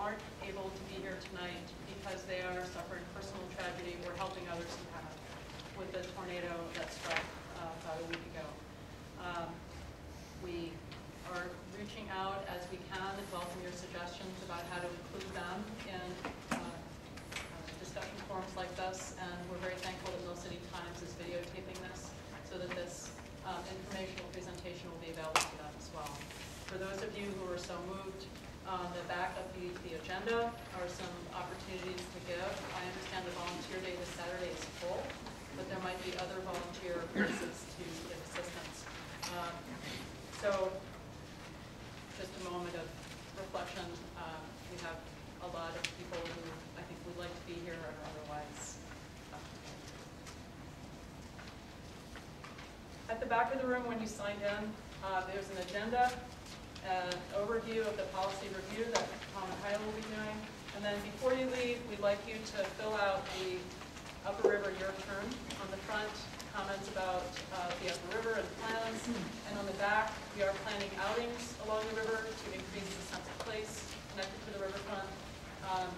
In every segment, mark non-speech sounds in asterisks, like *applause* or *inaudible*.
aren't able to be here tonight because they are suffering personal tragedy or helping others who have with the tornado that struck uh, about a week ago. Um, We are reaching out as we can and welcome your suggestions about how to include them in uh, uh, discussion forums like this. And we're very thankful that Mill City Times is videotaping this so that this um, informational presentation will be available to them as well. For those of you who are so moved, on the back of the, the agenda are some opportunities to give. I understand the volunteer day this Saturday is full, but there might be other volunteer places to give assistance. Um, So, just a moment of reflection. Um, We have a lot of people who I think would like to be here or otherwise. At the back of the room, when you signed in, uh, there's an agenda, an overview of the policy review that Tom and Haila will be doing. And then before you leave, we'd like you to fill out the Upper River Your Turn on the front, comments about uh, the Upper River and plans. And on the back, we are planning outings along the river to increase the sense of place connected to the riverfront. Um,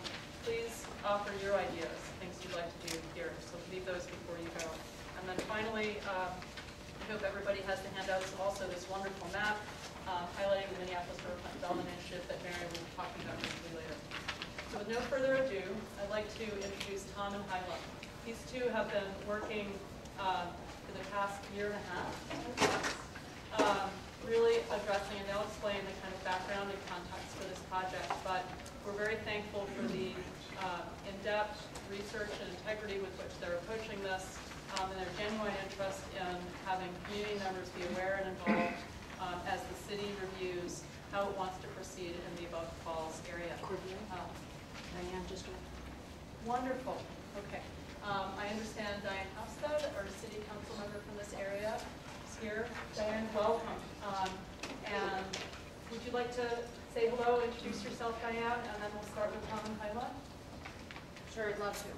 Please offer your ideas, things you'd like to do here, so leave those before you go. And then finally, um, I hope everybody has the handouts, also this wonderful map um, highlighting the Minneapolis Riverfront Development Initiative that Mary will be talking about briefly later. So with no further ado, I'd like to introduce Tom and Haila. These two have been working um, for the past year and a half, um, really addressing, and they'll explain the kind of background and context for this project, but we're very thankful for the uh, in-depth research and integrity with which they're approaching this, um, and their genuine interest in having community members be aware and involved um, as the city reviews how it wants to proceed in the Above Falls area. Um, Diane, just a Wonderful, okay. Um, I understand Diane Hofstede, our city council member from this area, is here. Diane, welcome. Um, And would you like to say hello, introduce yourself, Diane, and then we'll start with Tom and Haila? Sure, I'd love to.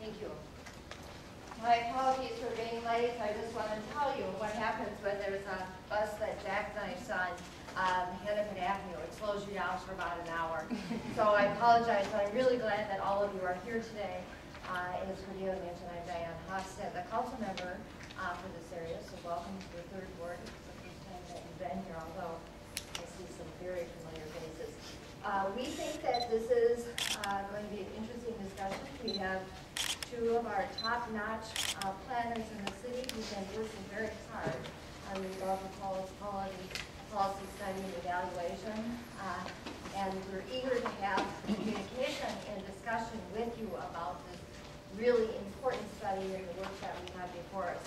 Thank you. My apologies for being late. I just want to tell you what happens when there's a bus that jackknifes on um, Hennepin Avenue. It slows you down for about an hour. *laughs* So I apologize, but I'm really glad that all of you are here today. Uh, As Cordelia mentioned, I'm Diane Hofstede, the council member uh, for this area, so welcome to the third ward. It's the first time that you've been here, although I see some very familiar faces. Uh, We think that this is uh, going to be an interesting discussion. We have two of our top-notch uh, planners in the city who've been working very hard on the Gulf Falls policy, study and evaluation. Uh, And we're eager to have communication and discussion with you about this really important study and the work that we have before us.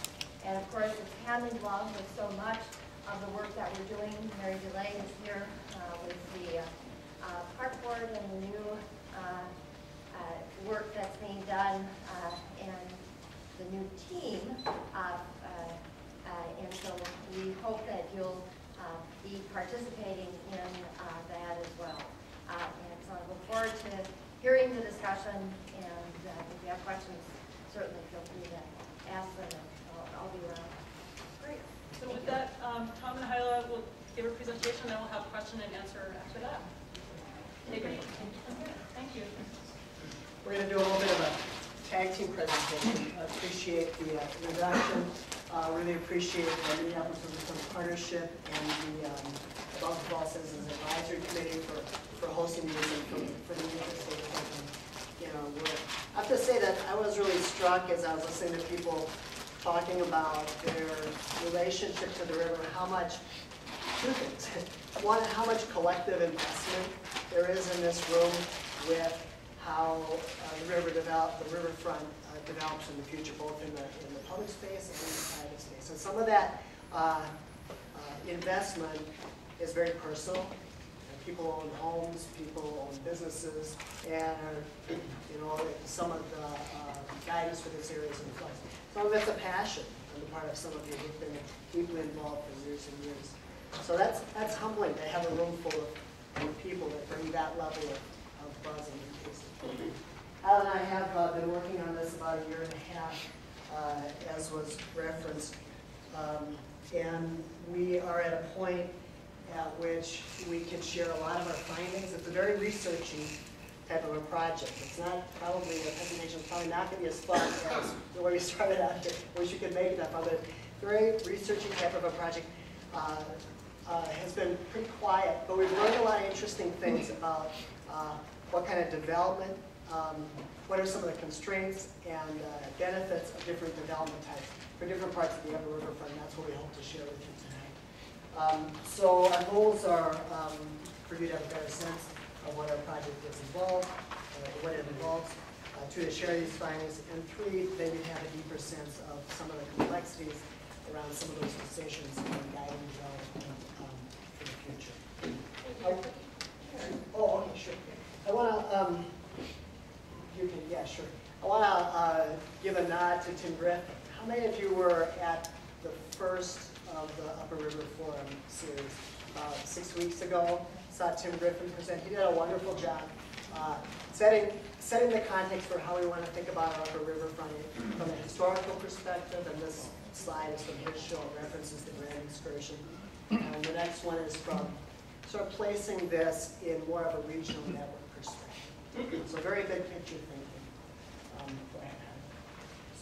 And of course, it's hand glove with so much of the work that we're doing. Mary DeLay is here uh, with the uh, uh, park board and the new uh, work that's being done uh, and the new team. uh, uh, uh, And so we hope that you'll be participating in that as well. And so I look forward to hearing the discussion and if you have questions, certainly feel free to ask them. I'll- I'll be around. Great. So with that, um, Tom and Haila will give a presentation, then we'll have question and answer after that. Take. Thank you. We're going to do a little bit of a tag team presentation. I Appreciate the uh, introduction. Uh, Really appreciate the Minneapolis Riverfront Partnership and the um, the Citizens Advisory Committee for, for hosting and for, for the they you know. I have to say that I was really struck as I was listening to people talking about their relationship to the river, how much two things. *laughs* One, how much collective investment there is in this room with how uh, the river develop, the riverfront uh, develops in the future, both in the, in the public space and in the private space. And some of that uh, uh, investment is very personal. People own homes, people own businesses, and, you know, some of the uh, guidance for this area is in flux. Some of it's a passion on the part of some of you who've been deeply involved for years and years. So that's, that's humbling to have a room full of, people that bring that level of, of buzz and. Al and I have uh, been working on this about a year and a half, uh, as was referenced. Um, And we are at a point at which we can share a lot of our findings. It's a very researchy type of a project. It's not probably, the presentation is probably not going to be as fun as the way we started out here. Wish you could make it fun, but very researchy type of a project. Uh, uh, has been pretty quiet, but we've learned a lot of interesting things about uh, what kind of development, um, what are some of the constraints and uh, benefits of different development types for different parts of the Upper Riverfront. That's what we hope to share with you tonight. Um, So our goals are um, for you to have a better sense of what our project is involved, uh, what it involves, uh, two, to share these findings, and three, maybe have a deeper sense of some of the complexities around some of those decisions and guiding development um, for the future. Oh, okay, sure. I want to, um, you can, yeah, sure. I want to uh, give a nod to Tim Griffin. How many of you were at the first of the Upper River Forum series about six weeks ago? Saw Tim Griffin present. He did a wonderful job uh, setting, setting the context for how we want to think about our Upper Riverfront from a historical perspective. And this slide is from his show, references the Grand Excursion. And the next one is from sort of placing this in more of a regional network. So very big picture thinking. Um.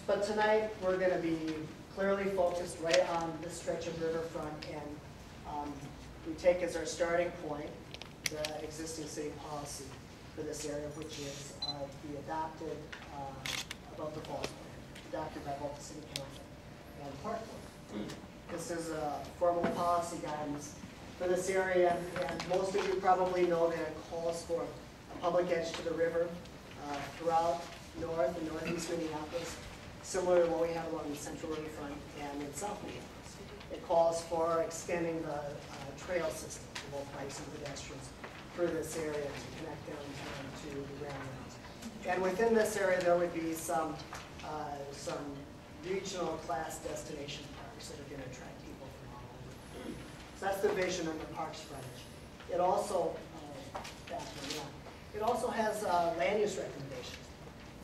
But tonight, we're going to be clearly focused right on this stretch of riverfront, and um, we take as our starting point the existing city policy for this area, which is uh, the adopted uh, the falls plan, adopted by both the city council and park board. This is a formal policy guidance for this area, and most of you probably know that it calls for a public edge to the river uh, throughout north and northeast Minneapolis, similar to what we have along the central riverfront and in south Minneapolis. It calls for extending the uh, trail system for both bikes and pedestrians through this area to connect downtown to the ground. And within this area, there would be some, uh, some regional class destination parks that are going to attract people from all over. So that's the vision of the parks frontage. It also, uh. It also has uh, land use recommendations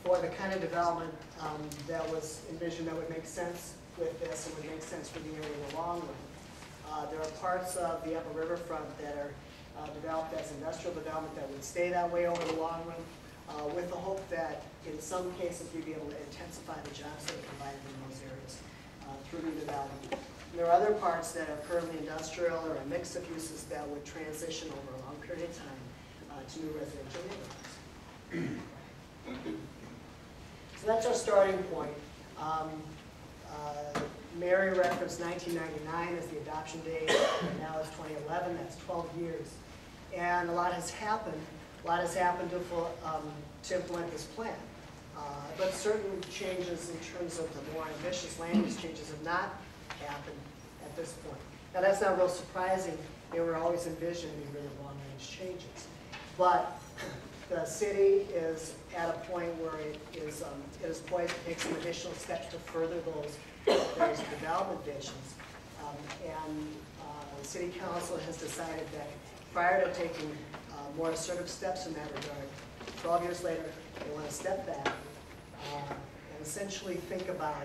for the kind of development um, that was envisioned that would make sense with this and would make sense for the area in the long run. Uh, There are parts of the upper riverfront that are uh, developed as industrial development that would stay that way over the long run, uh, with the hope that in some cases we'd be able to intensify the jobs that are provided in those areas uh, through new development. There are other parts that are currently industrial or a mix of uses that would transition over a long period of time to new residential neighborhoods. So that's our starting point. Um, uh, Mary referenced 1999 as the adoption date, and now it's 2011, that's 12 years. And a lot has happened, a lot has happened to, um, to implement this plan. Uh, But certain changes in terms of the more ambitious land use changes have not happened at this point. Now, that's not real surprising, they were always envisioning really long-range changes. But the city is at a point where it is, um, it is poised to take some additional steps to further those, those development visions. Um, And uh, the city council has decided that prior to taking uh, more assertive steps in that regard, 12 years later, they want to step back uh, and essentially think about,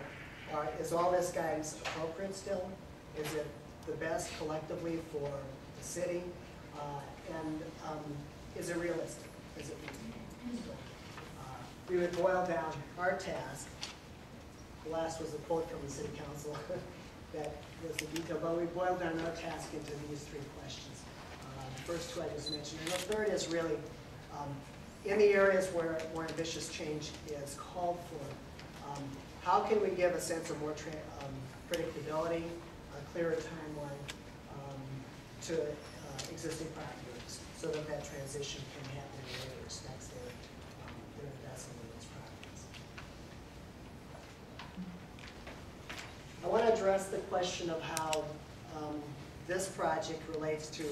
is all this guidance appropriate still? Is it the best collectively for the city? Uh, And um, is it realistic? Is it? Uh, We would boil down our task, the last was a quote from the city council *laughs* that was the detail, but we boiled down our task into these three questions. Uh, The first two I just mentioned, and the third is really, um, in the areas where more ambitious change is called for, um, how can we give a sense of more um, predictability, a clearer timeline um, to uh, existing owners, so that that transition can happen in their respects their, um, their investment in those properties. I want to address the question of how um, this project relates to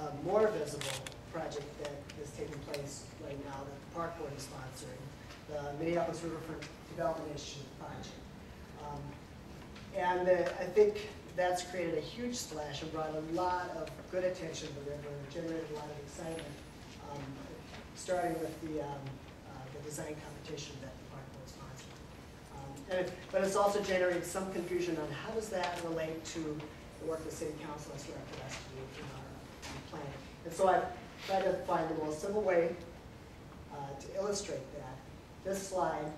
a more visible project that is taking place right now that the Park Board is sponsoring, the Minneapolis Riverfront Development Initiative project. Um, And uh, I think that's created a huge splash and brought a lot of good attention to the river, and generated a lot of excitement, um, starting with the, um, uh, the design competition that the Park Board sponsored. Um, it- But it's also generated some confusion on how does that relate to the work the city council has directed us to do in our plan. And so I've tried to find the most simple way uh, to illustrate that. This slide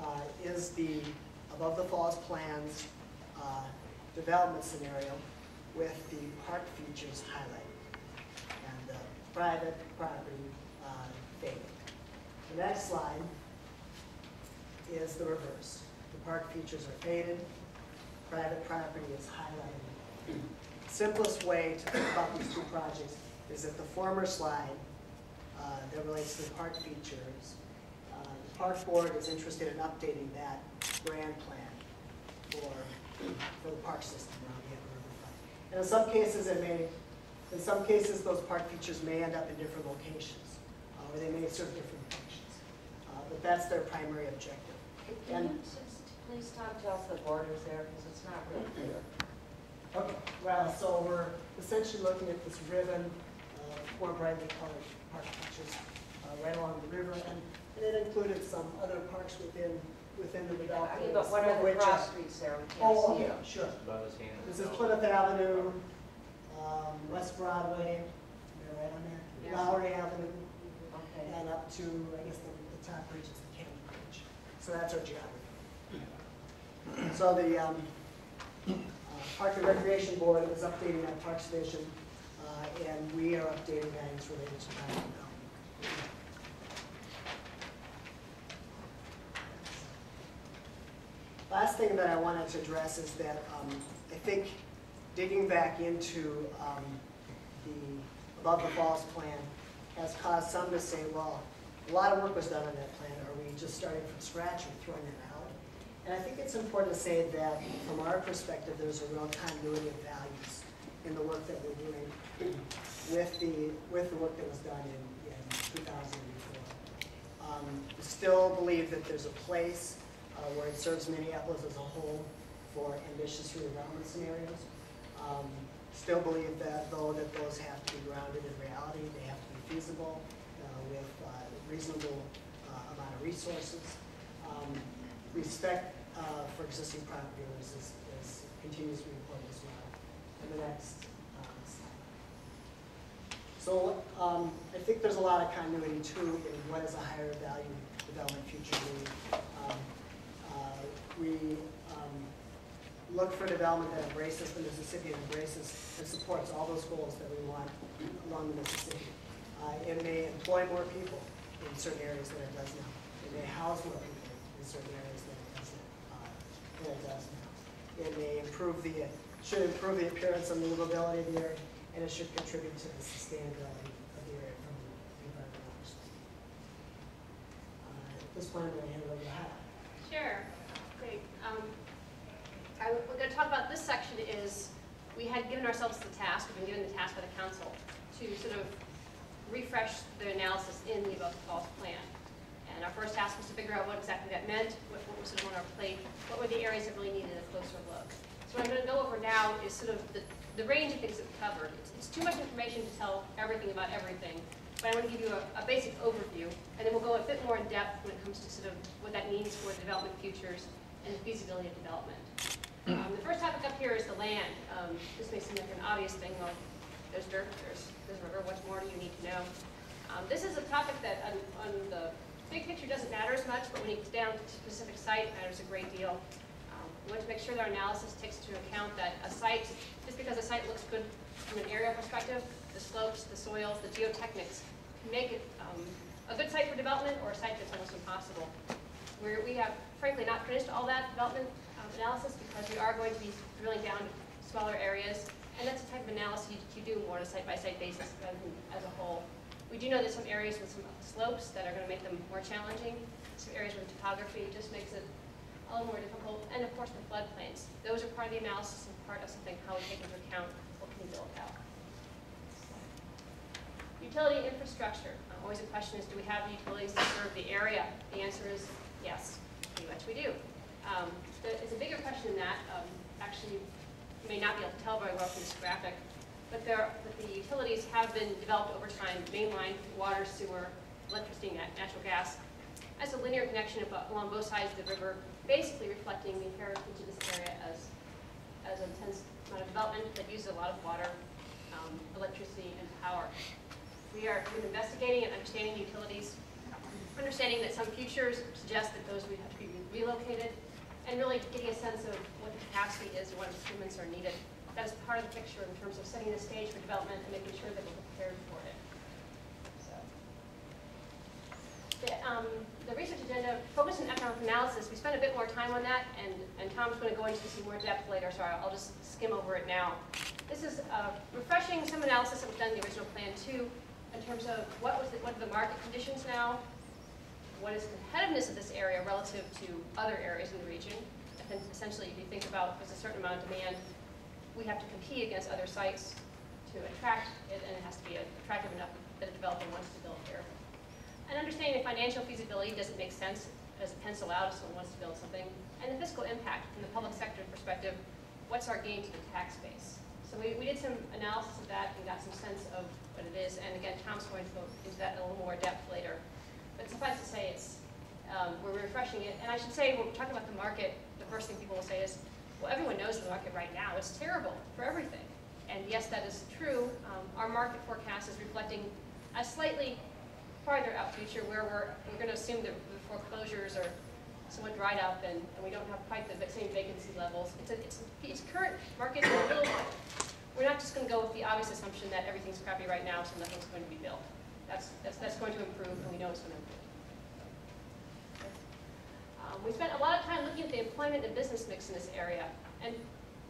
uh, is the above the falls plans uh, development scenario with the park features highlighted and the private property uh, faded. The next slide is the reverse. The park features are faded, private property is highlighted. Simplest way to think about these two projects is that the former slide uh, that relates to the park features, uh, the park board is interested in updating that grand plan for, for the park system around the Upper Riverfront. And in some cases, it may, in some cases, those park features may end up in different locations, uh, or they may serve different functions. Uh, But that's their primary objective. Can you just please talk to us the borders there, because it's not really clear. Okay, well, so we're essentially looking at this ribbon, uh, more brightly colored park features uh, right along the river, and and it included some other parks within, within the I development. mean, but what are the which cross streets there? We Oh, can't see okay, them. sure. Above his hand. This is Plymouth Avenue, um, West Broadway, you're right on there, Yes. Lowry Avenue, Okay. and up to, I guess, the, the top bridge is the Camden Bridge. So that's our geography. So the, um, uh, Park and Recreation Board is updating that park station, uh, and we are updating guidance related to that development. Last thing that I wanted to address is that, um, I think digging back into, um, the Above the Falls plan has caused some to say, well, a lot of work was done on that plan, are we just starting from scratch or throwing it out? And I think it's important to say that from our perspective, there's a real continuity of values in the work that we're doing with the, with the work that was done in, in two thousand and four. Um, we still believe that there's a place where it serves Minneapolis as a whole for ambitious redevelopment scenarios. Um, Still believe that though that those have to be grounded in reality, they have to be feasible uh, with uh, reasonable uh, amount of resources. Um, Respect uh, for existing property owners is, is continues to be important as well. And the next uh. So um, I think there's a lot of continuity too in what is a higher value development future need. Um, uh, We um, look for development that embraces the Mississippi and embraces and supports all those goals that we want along the Mississippi. Uh, It may employ more people in certain areas than it does now. It may house more people in certain areas than it does, uh, than it does now. It may improve the, should improve the appearance and the livability of the area, and it should contribute to the sustainability of the area from an environmental perspective. Uh, At this point, I'm going to hand it over to Haila. Sure, great. Um, I, we're gonna talk about, this section is, we had given ourselves the task, we've been given the task by the council to sort of refresh the analysis in the above the falls plan. And our first task was to figure out what exactly that meant, what, what was sort of on our plate, what were the areas that really needed a closer look. So what I'm gonna go over now is sort of the, the range of things that we covered. It's, it's too much information to tell everything about everything, but I want to give you a, a basic overview, and then we'll go a bit more in depth when it comes to sort of what that means for development futures and the feasibility of development. Um, the first topic up here is the land. Um, this may seem like an obvious thing, well, there's dirt, there's, there's river, what more do you need to know? Um, this is a topic that on, on the big picture doesn't matter as much, but when you get down to specific site, it matters a great deal. Um, we want to make sure that our analysis takes into account that a site, just because a site looks good from an area perspective, the slopes, the soils, the geotechnics can make it um, a good site for development or a site that's almost impossible. Where we have frankly not finished all that development um, analysis because we are going to be drilling down smaller areas. And that's the type of analysis you, you do more on a site-by-site basis rather than as a whole. We do know there's some areas with some slopes that are going to make them more challenging. Some areas where the topography just makes it a little more difficult. And of course, the floodplains. Those are part of the analysis and part of something how we take into account what can be built out. Utility infrastructure. Uh, Always a question is, do we have the utilities to serve the area? The answer is yes, pretty much we do. Um, It's a bigger question than that. Um, Actually, you may not be able to tell very well from this graphic, but there, but the utilities have been developed over time, mainline, water, sewer, electricity, natural gas, as a linear connection along both sides of the river, basically reflecting the heritage of this area as, as an intense amount of development that uses a lot of water, um, electricity, and power. We are investigating and understanding utilities, understanding that some futures suggest that those would have to be relocated, and really getting a sense of what the capacity is and what improvements are needed. That is part of the picture in terms of setting the stage for development and making sure that we're prepared for it. So. The, um, the research agenda focused on economic analysis. We spent a bit more time on that, and, and Tom's going to go into in more depth later, so I'll I'll just skim over it now. This is uh, refreshing some analysis that was done in the original plan too, in terms of what was the, what are the market conditions now, what is the competitiveness of this area relative to other areas in the region. And essentially, if you think about there's a certain amount of demand, we have to compete against other sites to attract it, and it has to be attractive enough that a developer wants to build here. And understanding the financial feasibility doesn't make sense as a pencil out if someone wants to build something. And the fiscal impact from the public sector perspective, what's our gain to the tax base? So we, we did some analysis of that and got some sense of what it is. And again, Tom's going to go into that in a little more depth later. But suffice to say, it's, um, we're refreshing it. And I should say, when we're talking about the market, the first thing people will say is, well, everyone knows the market right now. It's terrible for everything. And yes, that is true. Um, our market forecast is reflecting a slightly farther out future where we're, we're going to assume that the foreclosures are somewhat dried up and, and we don't have quite the same vacancy levels. It's, a, it's, it's current market a little, we're not just going to go with the obvious assumption that everything's crappy right now, so nothing's going to be built. That's, that's, that's going to improve, and we know it's going to improve. Um, we spent a lot of time looking at the employment and business mix in this area, and,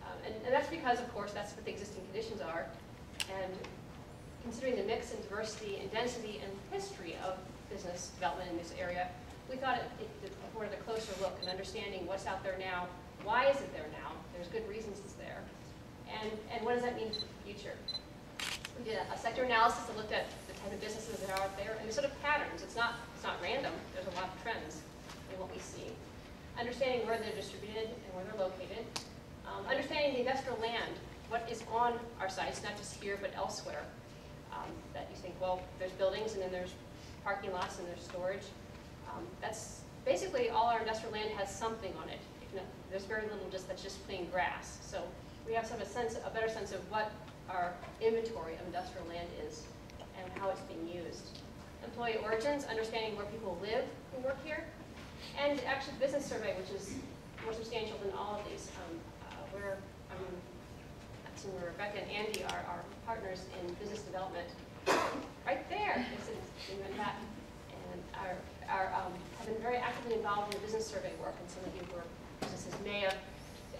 um, and, and that's because, of course, that's what the existing conditions are. And considering the mix and diversity and density and history of business development in this area, we thought it, it afforded a closer look and understanding what's out there now, why is it there now, there's good reasons and, and what does that mean for the future. We did a, a sector analysis that looked at the type of businesses that are out there and the sort of patterns. It's not, it's not random, there's a lot of trends in what we see. Understanding where they're distributed and where they're located. Um, understanding the industrial land, what is on our sites, not just here but elsewhere um, that you think, well, there's buildings and then there's parking lots and there's storage. Um, that's basically all our industrial land has something on it. There's very little just that's just plain grass. So we have some a sense, a better sense of what our inventory of industrial land is and how it's being used. Employee origins, understanding where people live who work here, and actually the business survey, which is more substantial than all of these. Um, uh, where um, that's where Rebecca and Andy are our partners in business development. Right there, this is in Manhattan, and are, are um, have been very actively involved in the business survey work. And some of you who are businesses may have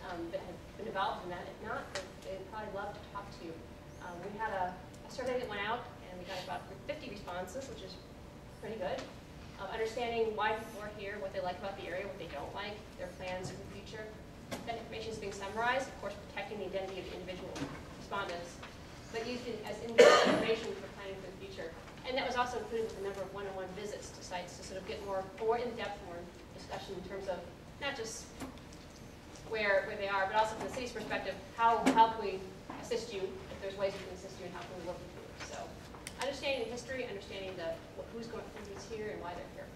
um, that been involved in that. If not, they, they'd probably love to talk to you. Um, we had a, a survey that went out, and we got about 50 responses, which is pretty good. Uh, understanding why people are here, what they like about the area, what they don't like, their plans for the future. That information is being summarized, of course, protecting the identity of the individual respondents, but used as information for planning for the future. And that was also included with a number of one-on-one visits to sites to sort of get more, more in-depth, more discussion in terms of not just where, where they are, but also from the city's perspective, how, how can we assist you, if there's ways we can assist you, and how can we work with you. So understanding the history, understanding the, who's going, who's here and why they're here.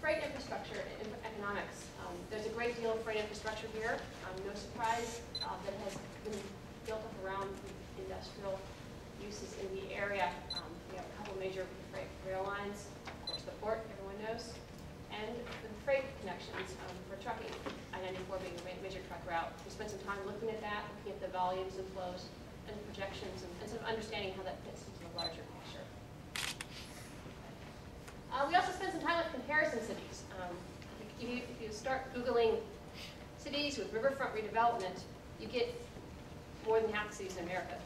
Freight infrastructure and economics. Um, there's a great deal of freight infrastructure here. Um, no surprise uh, that has been built up around industrial uses in the area. Um, we have a couple major freight rail lines, of course the port, everyone knows, and the freight connections um, for trucking, I-94 being a major truck route. We spent some time looking at that, looking at the volumes and flows and projections and, and sort of understanding how that fits into the larger picture. Uh, we also spent some time with comparison cities. Um, if, you, if you start Googling cities with riverfront redevelopment, you get more than half the cities in America.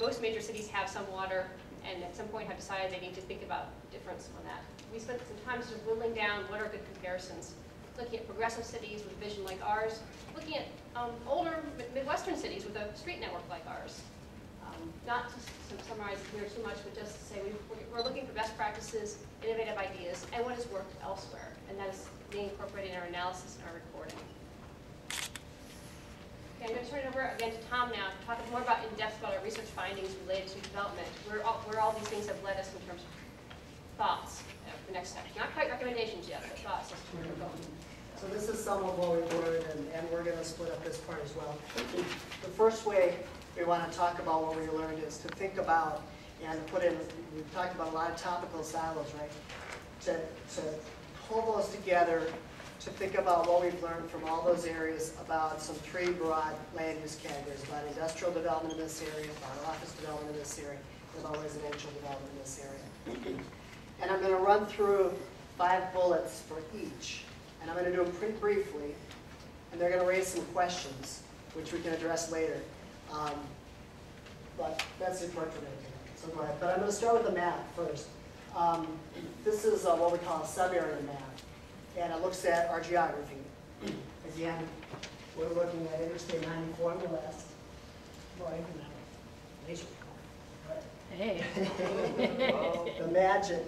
Most major cities have some water and at some point have decided they need to think about difference on that. We spent some time sort of whittling down what are good comparisons, looking at progressive cities with vision like ours, looking at um, older Midwestern cities with a street network like ours. Um, not to summarize here too much, but just to say we, we're- we're looking for best practices, innovative ideas, and what has worked elsewhere. And that is being incorporated in our analysis and our reporting. Okay, I'm going to turn it over again to Tom now to talk more about in depth about our research findings related to development, where all, where all these things have led us in terms of thoughts for next steps. Not quite recommendations yet, but thoughts to going. So this is some of what we've learned, and, and we're gonna split up this part as well. The first way we wanna talk about what we learned is to think about and put in, we've talked about a lot of topical silos, right? To, to pull those together, to think about what we've learned from all those areas about some three broad land use categories, about industrial development in this area, about office development in this area, and about residential development in this area. And I'm gonna run through five bullets for each, and I'm gonna do them pretty briefly, and they're gonna raise some questions, which we can address later. Um, But that's the approach we're gonna take, so go ahead. But I'm gonna start with the map first. Um, This is uh, what we call a sub-area map, and it looks at our geography. Again, we're looking at Interstate 94 on the west. Boy, I can have a laser pointer. Hey. *laughs* The magic,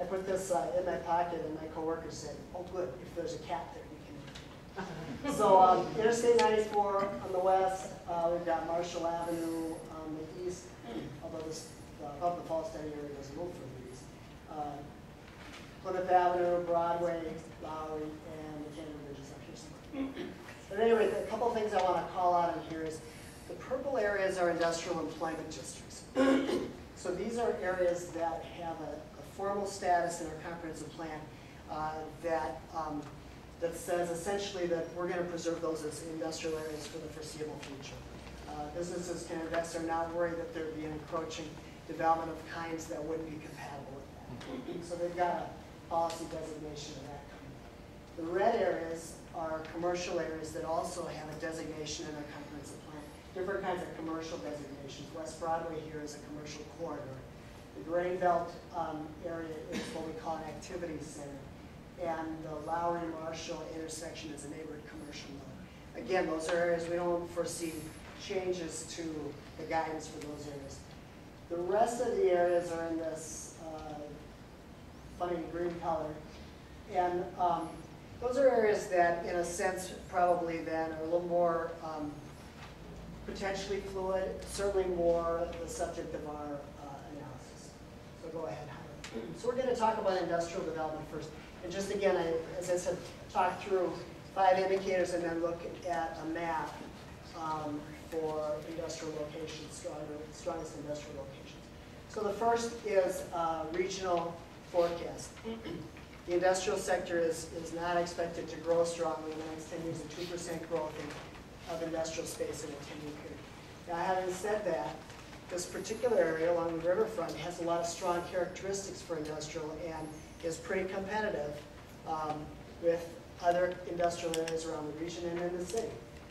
I put this uh, in my pocket and my coworker said, oh, good, if there's a cat there, we can. *laughs* So um, Interstate 94 on the west, uh, we've got Marshall Avenue on the east, although this, uh, up the Fallston area is a little further east. Uh, Plymouth Avenue, Broadway, Lowry, and the Camden Bridge is up here somewhere. But anyway, a couple things I want to call out in here is, the purple areas are industrial employment districts. *clears throat* So these are areas that have a formal status in our comprehensive plan uh, that, um, that says essentially that we're going to preserve those as industrial areas for the foreseeable future. Uh, Businesses can invest, they're not worried that there'd be an encroaching development of kinds that wouldn't be compatible with that. So they've got a policy designation of that coming. The red areas are commercial areas that also have a designation in our comprehensive plan. Different kinds of commercial designations. West Broadway here is a commercial corridor. The Grain Belt um, area is what we call an activity center. And the Lowry Marshall intersection is a neighborhood commercial node. Again, those are areas we don't foresee changes to the guidance for those areas. The rest of the areas are in this uh, funny green color. And um, those are areas that, in a sense, probably then are a little more um, potentially fluid, certainly more the subject of our go ahead. So we're going to talk about industrial development first. And just again, I, as I said, talk through five indicators and then look at a map um, for industrial locations, stronger, strongest industrial locations. So the first is uh, regional forecast. The industrial sector is, is not expected to grow strongly in the next 10 years, a 2% growth in, of industrial space in a 10-year period. Now, having said that, this particular area along the riverfront has a lot of strong characteristics for industrial and is pretty competitive um, with other industrial areas around the region and in the city.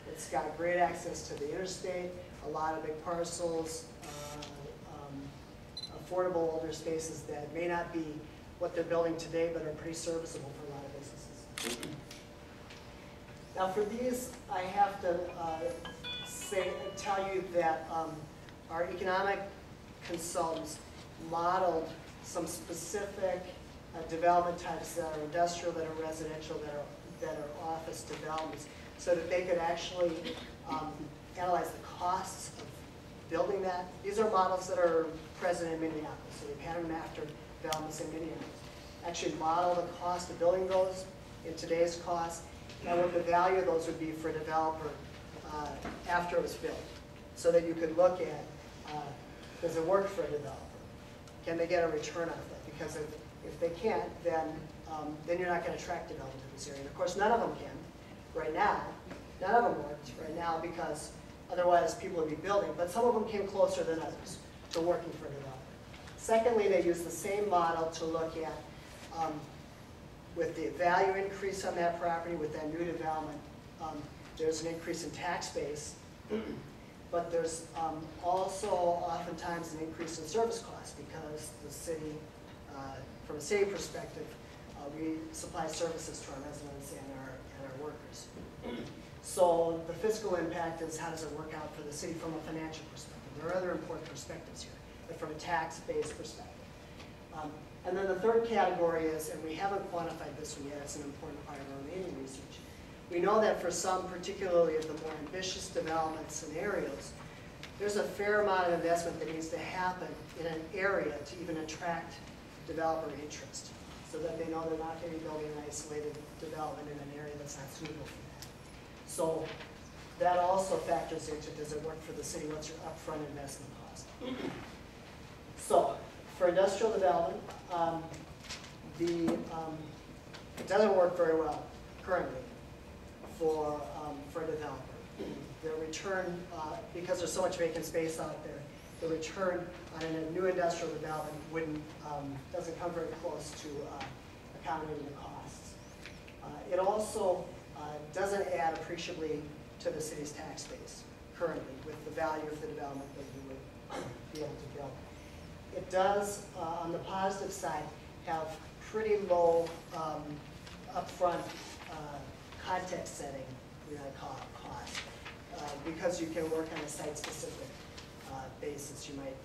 It's got great access to the interstate, a lot of big parcels, uh, um, affordable older spaces that may not be what they're building today, but are pretty serviceable for a lot of businesses. Now for these, I have to uh, say, tell you that um, our economic consultants modeled some specific uh, development types that are industrial, that are residential, that are, that are office developments, so that they could actually um, analyze the costs of building that. These are models that are present in Minneapolis, so pattern them after developments in Minneapolis. Actually model the cost of building those in today's cost, and what the value of those would be for a developer uh, after it was built. So that you could look at, uh, does it work for a developer? Can they get a return out of it? Because if, if they can't, then, um, then you're not going to attract development to this area. And of course, none of them can right now. None of them worked right now because otherwise people would be building, but some of them came closer than others to working for a developer. Secondly, they use the same model to look at um, with the value increase on that property, with that new development, um, there's an increase in tax base, but there's um, also oftentimes an increase in service costs because the city, uh, from a city perspective, uh, we supply services to our residents and our, and our workers. So the fiscal impact is how does it work out for the city from a financial perspective? There are other important perspectives here, but from a tax-based perspective. Um, and then the third category is, and we haven't quantified this one yet, it's an important part of our remaining research. We know that for some, particularly of the more ambitious development scenarios, there's a fair amount of investment that needs to happen in an area to even attract developer interest. so that they know they're not going to be building an isolated development in an area that's not suitable for that. So that also factors into, does it work for the city, what's your upfront investment cost? So, for industrial development, um, the, um, it doesn't work very well currently for, um, for a developer. The return, uh, because there's so much vacant space out there, the return on a new industrial development wouldn't, um, doesn't come very close to uh, accommodating the costs. Uh, It also uh, doesn't add appreciably to the city's tax base currently with the value of the development that you would be able to build. It does, uh, on the positive side, have pretty low um, upfront context setting, we might call it, cost. Uh, Because you can work on a site-specific uh, basis. You might,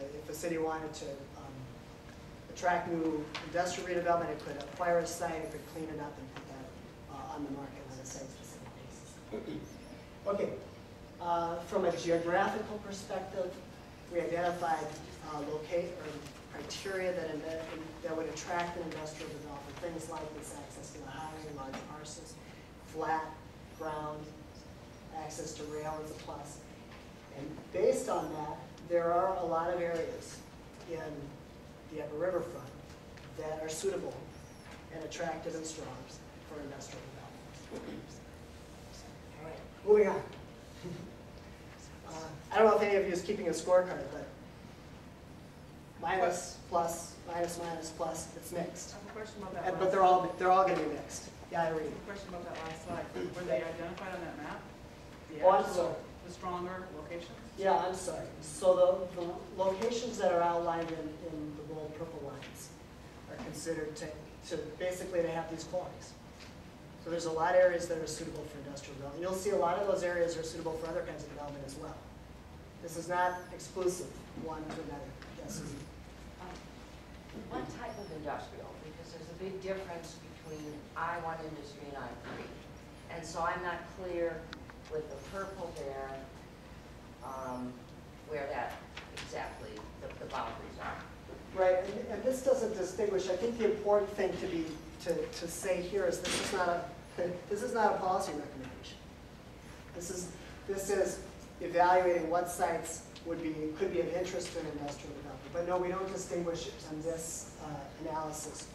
uh, if a city wanted to um, attract new industrial redevelopment, it could acquire a site, it could clean it up and put that uh, on the market on a site-specific basis. Okay, uh, from a geographical perspective, we identified uh, locate, or criteria that, that would attract an industrial developer, things like its access to the highway, large parcels, flat ground, access to rail is a plus. And based on that, there are a lot of areas in the upper riverfront that are suitable and attractive and strong for industrial development. All right, moving on. *laughs* Uh, I don't know if any of you is keeping a scorecard, but minus, plus, minus, minus, plus, it's mixed. I have a question about that And- But they're all, they're all gonna be mixed. Yeah, I read. Question about that last slide. Were they identified on that map? The Oh, I'm actual- sorry. The stronger locations? Yeah, I'm sorry. So the, the locations that are outlined in, in the bold purple lines are considered to, to basically to have these qualities. So there's a lot of areas that are suitable for industrial development. You'll see a lot of those areas are suitable for other kinds of development as well. This is not exclusive one to another. Yes, Susan? Um, what type of industrial? Because there's a big difference between I-1 industry and I-3. And so I'm not clear with the purple there, um, where that exactly, the the boundaries are. Right, and, and this doesn't distinguish, I think the important thing to be, to, to say here is this is not a, this is not a policy recommendation. This is, this is evaluating what sites would be, could be of interest to an industrial development. But no, we don't distinguish in this uh, analysis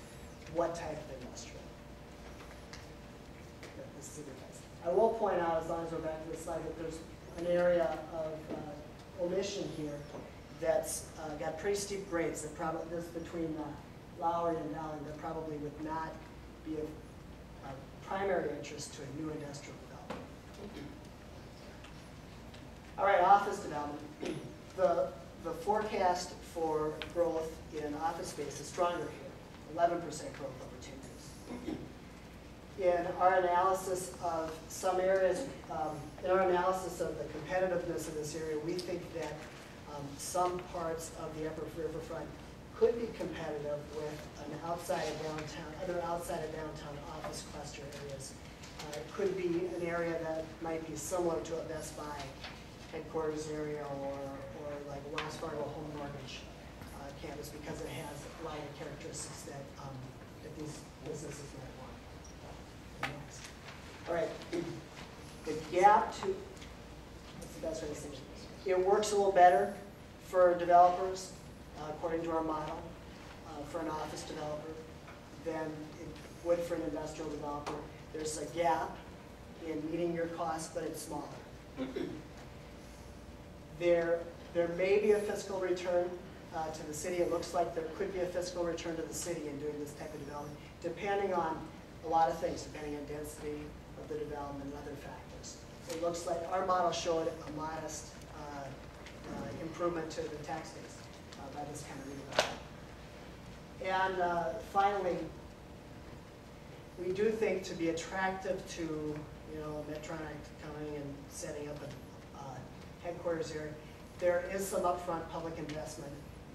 what type of industrial. Yeah, this is a good test. I will point out, as long as we're back to the slide, that there's an area of uh, omission here that's uh, got pretty steep grades that probably, this between uh, Lowry and Dowling, that probably would not be of of primary interest to a new industrial development. All right, office development. The, the forecast for growth in office space is stronger here, eleven percent growth over ten years. In our analysis of some areas, um, in our analysis of the competitiveness of this area, we think that um, some parts of the upper riverfront could be competitive with an outside of downtown, other outside of downtown office cluster areas. Uh, It could be an area that might be similar to a Best Buy headquarters area or, or like Wells Fargo home mortgage uh, campus because it has a lot of characteristics that, um, that these businesses. Next. All right, the gap to, what's the best way to say this? It works a little better for developers, uh, according to our model, uh, for an office developer than it would for an industrial developer. There's a gap in meeting your costs, but it's smaller. There, there may be a fiscal return uh, to the city. It looks like there could be a fiscal return to the city in doing this type of development, depending on a lot of things, depending on density of the development and other factors. It looks like, our model showed a modest uh, uh, improvement to the tax base uh, by this kind of redevelopment. And uh, finally, we do think to be attractive to, you know, Medtronic coming and setting up a uh, headquarters here, there is some upfront public investment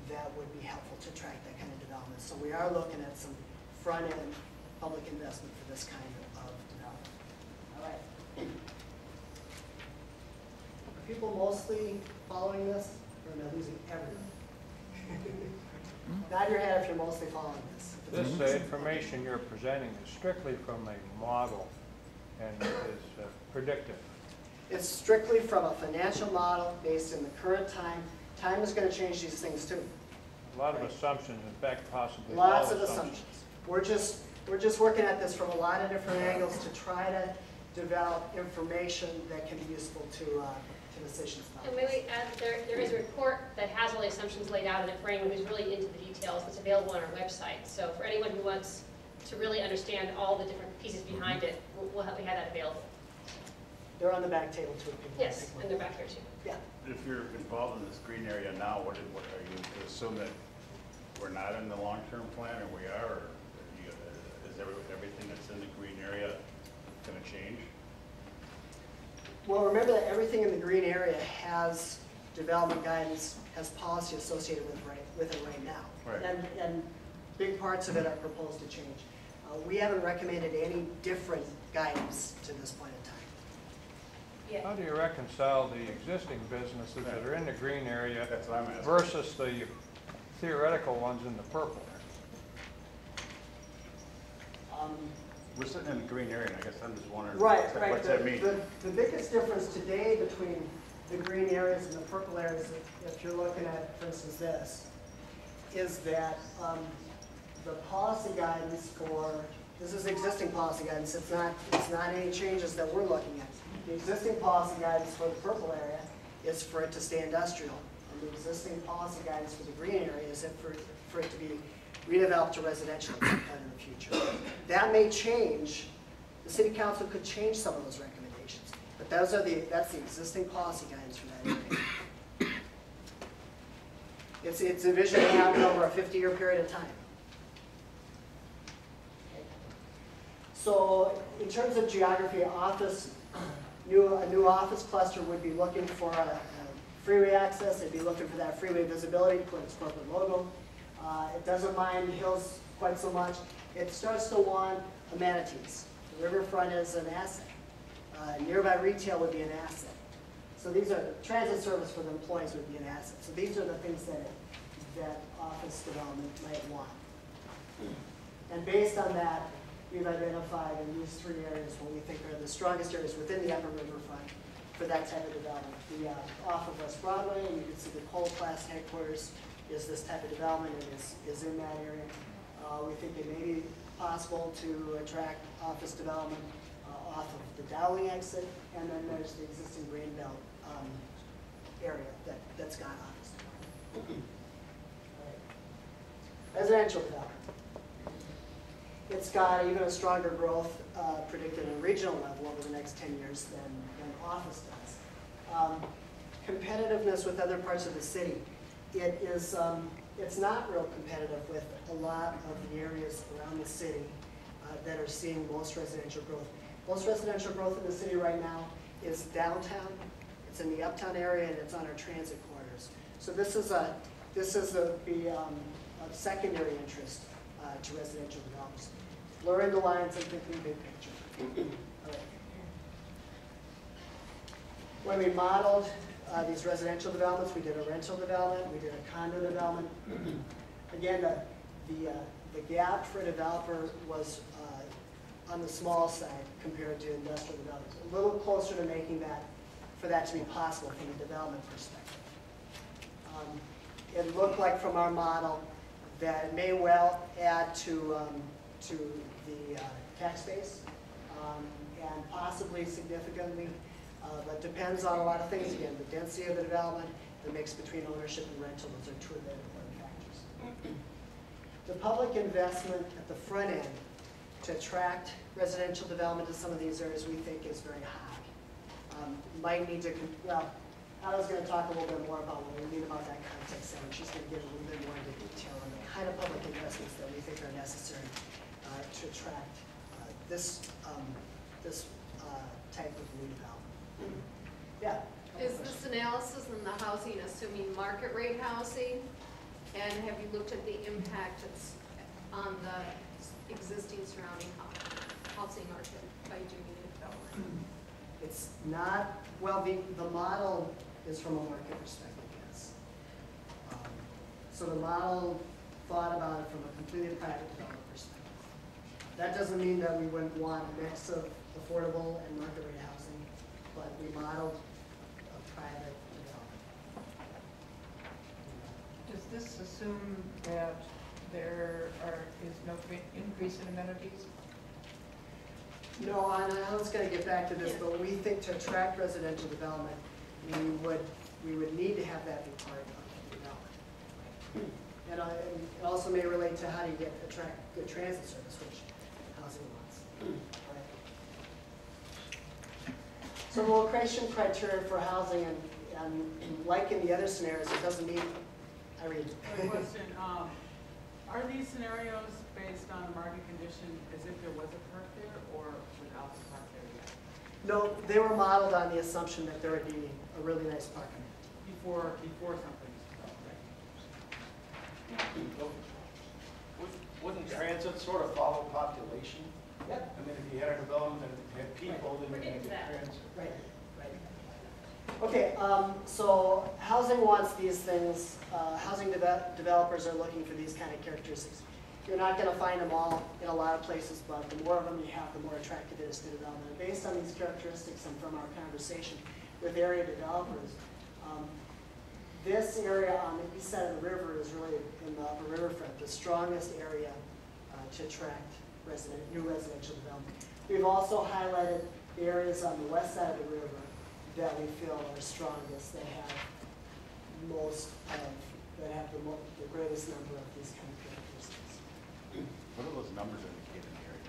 that would be helpful to attract that kind of development. So we are looking at some front-end public investment for this kind of development. All right. Are people mostly following this, or am I losing everyone? Nod your head if you're mostly following this. This uh, information you're presenting is strictly from a model and is uh, predictive. It's strictly from a financial model based in the current time. Time is gonna change these things too. A lot of assumptions, in fact, possibly Lots of assumptions. assumptions. We're just, we're just working at this from a lot of different angles to try to develop information that can be useful to, uh, to decisions And about maybe add, there, there is a report that has all the assumptions laid out in it for anyone who's really into the details that's available on our website. So for anyone who wants to really understand all the different pieces behind it, we'll, we'll have, we have that available. They're on the back table too. if people wanna Yes, take a look. and they're back here too. Yeah. If you're involved in this green area now, what, is- what, are you to assume that we're not in the long-term plan, or we are, or are you- is every, everything that's in the green area gonna change? Well, remember that everything in the green area has development guidance, has policy associated with, right, with it right now. Right. And, and big parts of it are proposed to change. Uh, we haven't recommended any different guidance to this point in time. How do you reconcile the existing businesses that are in the green area That's what I'm asking. versus the theoretical ones in the purple? Um, We're sitting in the green area, and I guess I'm just wondering. Right, what's that- right. What's The- that mean? The, the biggest difference today between the green areas and the purple areas, if- if you're looking at, for instance, this, is that, um, the policy guidance for, this is existing policy guidance, it's not, it's not any changes that we're looking at. The existing policy guidance for the purple area is for it to stay industrial. And the existing policy guidance for the green area is it for, for it to be redeveloped to residential in the future. That may change, the city council could change some of those recommendations, but those are the, that's the existing policy guidance for that area. It's, it's a vision to happen over a fifty-year period of time. So in terms of geography, office, new, a new office cluster would be looking for a a freeway access, They'd be looking for that freeway visibility, to put its corporate logo. Uh, It doesn't mind hills quite so much. It starts to want amenities. The riverfront is an asset. Uh, Nearby retail would be an asset. So these are, transit service for the employees would be an asset. So these are the things that, that office development might want. And based on that, we've identified in these three areas what we think are the strongest areas within the upper riverfront for that type of development. The, uh, off of West Broadway, you can see the coal class headquarters is this type of development and is, is in that area. Uh, we think it may be possible to attract office development, uh, off of the Dowling exit, and then there's the existing Greenbelt, um, area that, that's got office development. Right. Residential development. It's got even a stronger growth uh, predicted at a regional level over the next 10 years than, than office does. Um, Competitiveness with other parts of the city. It is, um, it's not real competitive with a lot of the areas around the city uh, that are seeing most residential growth. Most residential growth in the city right now is downtown, it's in the uptown area, and it's on our transit corridors. So this is a, this is a, be, um, of secondary interest uh, to residential developers. Blurring the lines and thinking big picture. *clears throat* When we modeled uh, these residential developments, we did a rental development, we did a condo development. *clears throat* Again, the, the, uh, the gap for a developer was uh, on the small side compared to industrial developers. A little closer to making that, for that to be possible from a development perspective. Um, It looked like from our model that it may well add to, um, to the uh, tax base, um, and possibly significantly, uh, but depends on a lot of things again, the density of the development, the mix between ownership and rental, those are two of the important factors. The public investment at the front end to attract residential development to some of these areas, we think is very high. Um, Might need to, well, Al's gonna talk a little bit more about what we mean about that context and She's gonna get a little bit more into detail on the kind of public investments that we think are necessary uh, to attract uh, this, um, this uh, type of redevelopment. Yeah? Is this analysis in the housing assuming market rate housing? And have you looked at the impact it's on the existing surrounding housing market by doing development? *clears throat* It's not, well, the, the model is from a market perspective, yes. Um, So the model thought about it from a completely private development perspective. That doesn't mean that we wouldn't want a mix of affordable and market rate housing, but we modeled a private development. Does this assume that there are, is no increase in amenities? No, and I was gonna get back to this, but we think to attract residential development, we would, we would need to have that be part of the development. And I, and it also may relate to how do you get, attract good transit service, which housing wants. So the location criteria for housing and, and like in the other scenarios, it doesn't mean, I read. Quick question, um, are these scenarios based on a market condition as if there was a park there or without the park there yet? No, they were modeled on the assumption that there would be a really nice parking. Before, before something's developed, right? Wouldn't transit sort of follow population? Yep. I mean, if you had a development and had people, then you're getting gonna get that. Right, right. Okay, um, so housing wants these things, uh, housing deve- developers are looking for these kind of characteristics. You're not gonna find them all in a lot of places, but the more of them you have, the more attractive it is to development. And Based on these characteristics and from our conversation with area developers, um, this area on the east side of the river is really in the upper riverfront, the strongest area uh, to attract resident, new residential development. We've also highlighted the areas on the west side of the river that we feel are strongest, that have most of, that have the mo, the greatest number of these kind of characteristics. What are those numbers indicate in the area?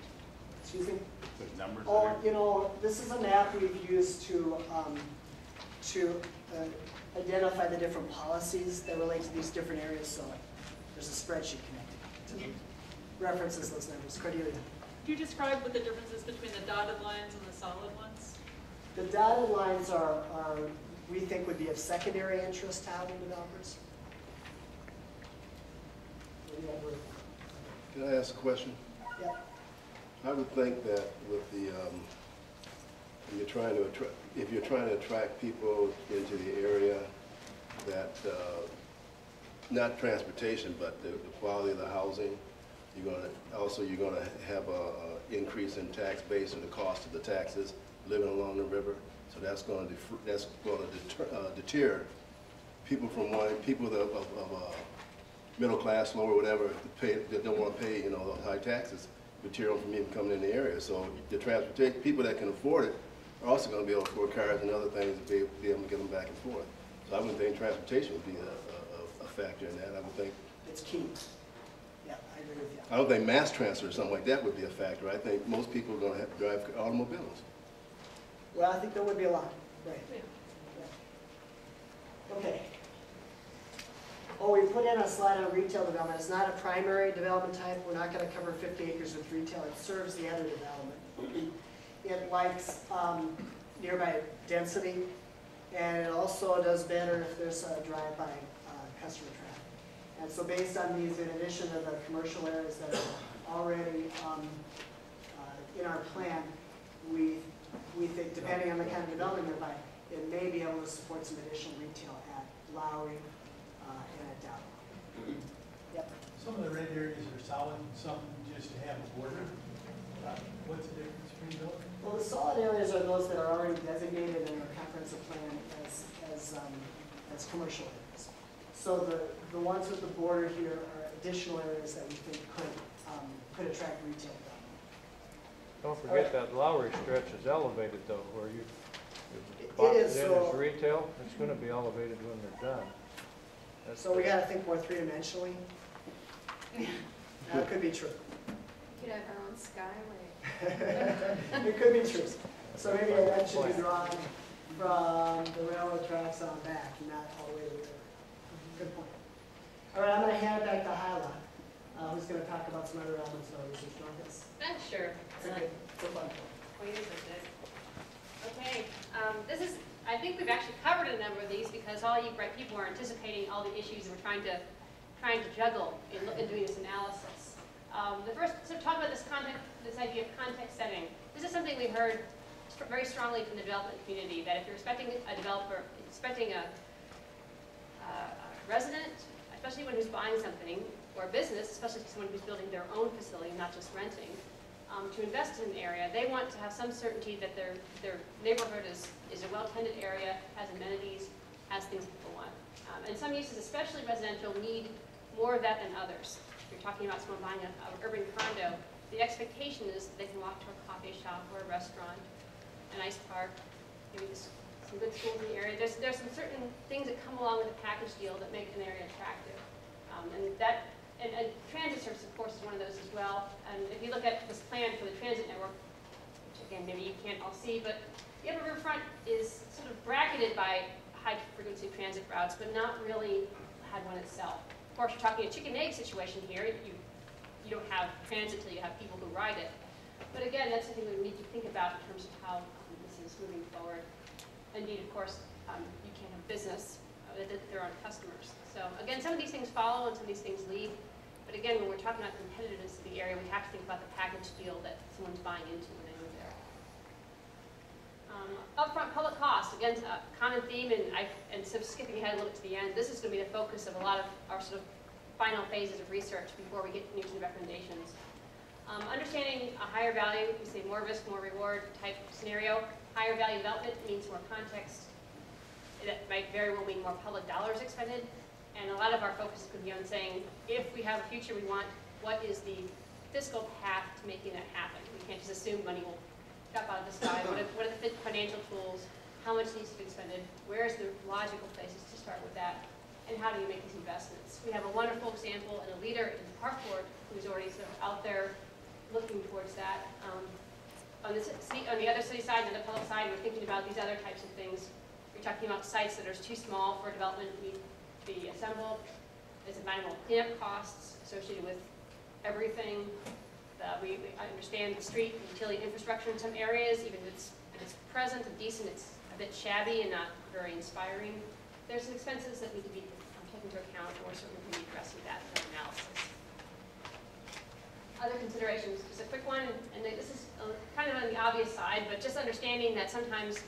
Excuse me? The numbers Oh, you know, this is a map we've used to, um, to uh, identify the different policies that relate to these different areas, so there's a spreadsheet connected to references those numbers. Cordelia? Could you describe what the difference is between the dotted lines and the solid ones? The dotted lines are, are, we think would be of secondary interest to housing developers. Maybe I would- Can I ask a question? Yeah, I would think that with the, um, when you're trying to attract, if you're trying to attract people into the area, that, uh, not transportation, but the, the quality of the housing, you're gonna, also you're gonna have a, a increase in tax base and the cost of the taxes living along the river. So that's gonna, defer- that's gonna deter, uh, deter people from wanting, people that, of, of, uh, middle class, lower, whatever, pay, that don't wanna pay, you know, high taxes, them from even coming in the area. So the transportation, people that can afford it are also gonna be able to afford cars and other things to be, be able to get them back and forth. So I wouldn't think transportation would be a, a, a factor in that. I would think, it's key. Yeah, I agree with you. I don't think mass transfer or something like that would be a factor. I think most people are gonna have to drive automobiles. Well, I think there would be a lot, right. Yeah. Yeah. Okay. Oh, we put in a slide on retail development. It's not a primary development type. We're not gonna cover fifty acres with retail. It serves the other development. It likes, um, nearby density, and it also does better if there's a drive-by, uh, customer traffic. And so based on these, in addition to the commercial areas that are already, um, uh, in our plan, we, we think, depending on the kind of development nearby, it may be able to support some additional retail at Lowry, uh, and at Dow. Yep. Some of the red areas are solid, some just have a border. Uh, What's the difference between those? Well, the solid areas are those that are already designated in our comprehensive plan as, as, um, as commercial areas. So the, the ones with the border here are additional areas that we think could, um, could attract retail development. Don't forget that Lowry stretch is elevated though, where you, It- you it is, in so- as retail, it's gonna be elevated when they're done. That's So we the- gotta think more three-dimensionally. That could be true. We could have our own skyway. *laughs* It could be true. So maybe that should be drawn from the railroad tracks on back, not all the way to the river. Good point. All right, I'm gonna hand it back to Haila, uh, who's gonna talk about some other elements of our research projects. Uh, Sure. Okay, so fun. Wait a second. Okay, um, this is, I think we've actually covered a number of these because all you bright people are anticipating all the issues we're trying to, trying to juggle in, in doing this analysis. Um, the first, so talk about this context, this idea of context setting. This is something we heard very strongly from the development community, that if you're expecting a developer, expecting a, uh, a resident, especially when who's buying something, or a business, especially someone who's building their own facility, not just renting, um, to invest in an area, they want to have some certainty that their, their neighborhood is, is a well-tended area, has amenities, has things people want. Um, and some uses, especially residential, need more of that than others. If you're talking about someone buying a, a urban condo, the expectation is that they can walk to a coffee shop or a restaurant, a nice park, maybe this, some good schools in the area. There's, there's some certain things that come along with a package deal that make an area attractive. Um, and that, and, and transit service, of course, is one of those as well. And if you look at this plan for the transit network, which again, maybe you can't all see, but the upper riverfront is sort of bracketed by high-frequency transit routes, but not really had one itself. Of course, you're talking a chicken egg situation here. You, you don't have transit until you have people who ride it. But again, that's something we need to think about in terms of how um, this is moving forward. Indeed, of course, um, you can't have business uh, that there aren't customers. So again, some of these things follow and some of these things lead. But again, when we're talking about competitiveness of the area, we have to think about the package deal that someone's buying into when they move there. Um, Upfront public costs, again, a common theme, and I, and so skipping ahead a little bit to the end, this is going to be the focus of a lot of our sort of final phases of research before we get into the recommendations. Um, understanding a higher value, we say more risk, more reward type scenario. Higher value development means more context. It might very well mean more public dollars expended. And a lot of our focus could be on saying, if we have a future we want, what is the fiscal path to making that happen? We can't just assume money will drop out of the sky. What are, what are the financial tools? How much needs to be expended? Where is the logical places to start with that? And how do you make these investments? We have a wonderful example and a leader in the park board who's already sort of out there looking towards that. Um, on the city, on the other city side, on the public side, we're thinking about these other types of things. We're talking about sites that are too small for development to be, assembled. There's environmental cleanup costs associated with everything. Uh, we, we understand the street and utility infrastructure in some areas, even if it's, if it's present and decent, it's a bit shabby and not very inspiring. There's expenses that need to be taken into account, we're certainly to be addressing that in our analysis other considerations, just a quick one, and this is uh, kind of on the obvious side, but just understanding that sometimes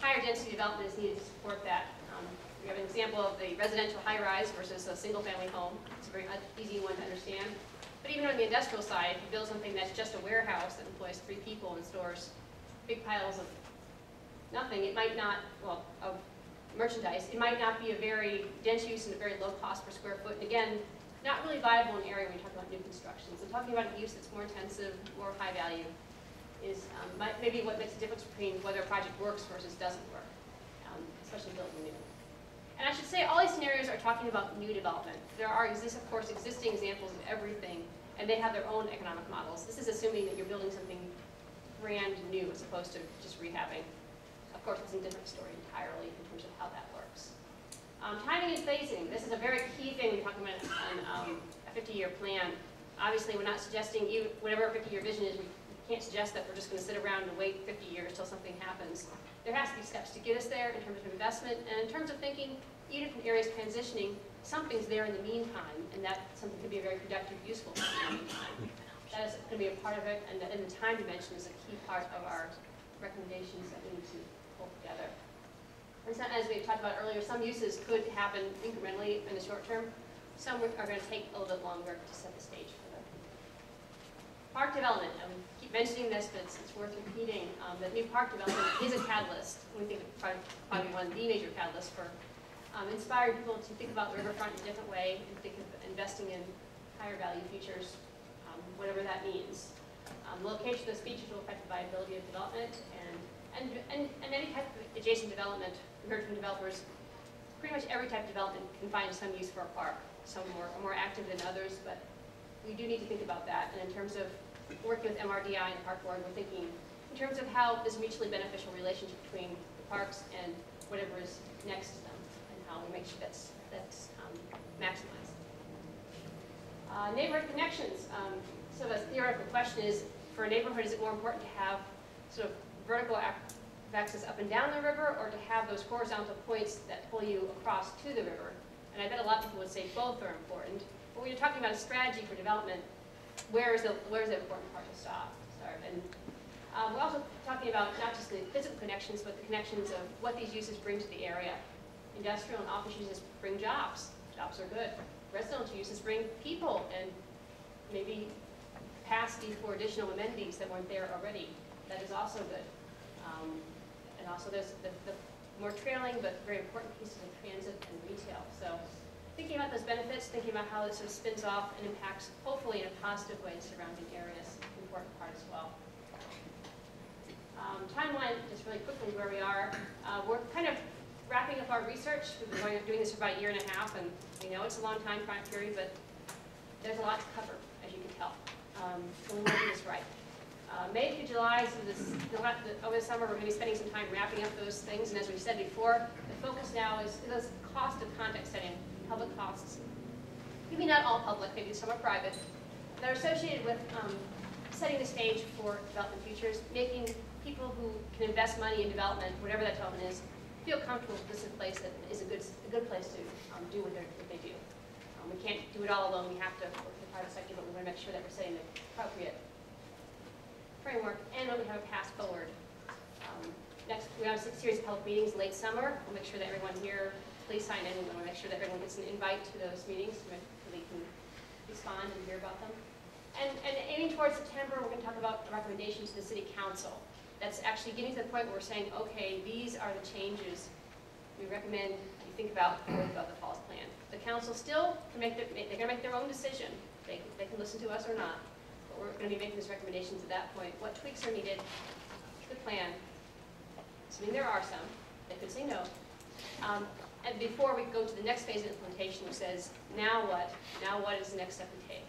higher density development is needed to support that. Um, we have an example of the residential high-rise versus a single-family home. It's a very easy one to understand. But even on the industrial side, you build something that's just a warehouse that employs three people and stores big piles of nothing, it might not, well, of merchandise, it might not be a very dense use and a very low cost per square foot. And again, not really viable in area when you talk about new construction. So talking about a use that's more intensive, more high value, is um, maybe what makes the difference between whether a project works versus doesn't work, um, especially building new. And I should say, all these scenarios are talking about new development. There are, exist, of course, existing examples of everything, and they have their own economic models. This is assuming that you're building something brand new as opposed to just rehabbing. Of course, it's a different story entirely in terms of how that. Um, timing and phasing, this is a very key thing when talking about an, um, a 50-year plan. Obviously, we're not suggesting, you, whatever a 50-year vision is, we can't suggest that we're just going to sit around and wait 50 years till something happens. There has to be steps to get us there in terms of investment, and in terms of thinking, even if areas transitioning, something's there in the meantime, and that something could be a very productive, useful in. That is going to be a part of it, and the, and the time dimension is a key part of our recommendations that we need to pull together. And so, as we talked about earlier, some uses could happen incrementally in the short term. Some are going to take a little bit longer to set the stage for them. Park development, we keep mentioning this, but it's, it's worth repeating, um, that new park development is a catalyst. We think it's probably, probably one of the major catalysts for um, inspiring people to think about the riverfront in a different way and think of investing in higher value features, um, whatever that means. Um, location of those features will affect the viability of development and, and, and, and any type of adjacent development we heard from developers, pretty much every type of development can find some use for a park. Some more, are more active than others, but we do need to think about that. And in terms of working with MRDI and the park board, we're thinking in terms of how this mutually beneficial relationship between the parks and whatever is next to them, and how we make sure that's, that's um, maximized. Uh, neighborhood connections. Um, so the theoretical question is, for a neighborhood, is it more important to have sort of vertical access up and down the river, or to have those horizontal points that pull you across to the river? And I bet a lot of people would say both are important. But when you're talking about a strategy for development, where is the, where is the important part to stop? Start? And um, we're also talking about not just the physical connections, but the connections of what these uses bring to the area. Industrial and office uses bring jobs. Jobs are good. residential uses bring people and maybe capacity for additional amenities that weren't there already. That is also good. Um, And also there's the, the more trailing but very important pieces of transit and retail. So thinking about those benefits, thinking about how this sort of spins off and impacts hopefully in a positive way surrounding areas, important part as well. Um, Timeline, just really quickly where we are. Uh, We're kind of wrapping up our research. We've been going, doing this for about a year and a half, and we know it's a long time period, but there's a lot to cover, as you can tell. Um, So we want do this right. Uh, May through July, so this, the over the summer, we're going to be spending some time wrapping up those things, and as we've said before, the focus now is the cost of contact setting, public costs. Maybe not all public, maybe some are private, that are associated with um, setting the stage for development futures, making people who can invest money in development, whatever that development is, feel comfortable that this is a place that is a good, a good place to um, do what they're- what they do. Um, We can't do it all alone, we have to work with the private sector, but we want to make sure that we're setting the appropriate framework, and that we have a path forward. Um, Next, we have a series of public meetings late summer. We'll make sure that everyone here, please sign in. We want to make sure that everyone gets an invite to those meetings so that they can respond and hear about them. And, and aiming towards September, we're going to talk about recommendations to the city council. That's actually getting to the point where we're saying, okay, these are the changes we recommend you think about before go the falls plan. The council still can make, their- they're going to make their own decision. They, they can listen to us or not. We're going to be making these recommendations at that point. What tweaks are needed to the plan? Assuming there are some, they could say no. Um, And before we go to the next phase of implementation, which says, now what? Now what is the next step we take?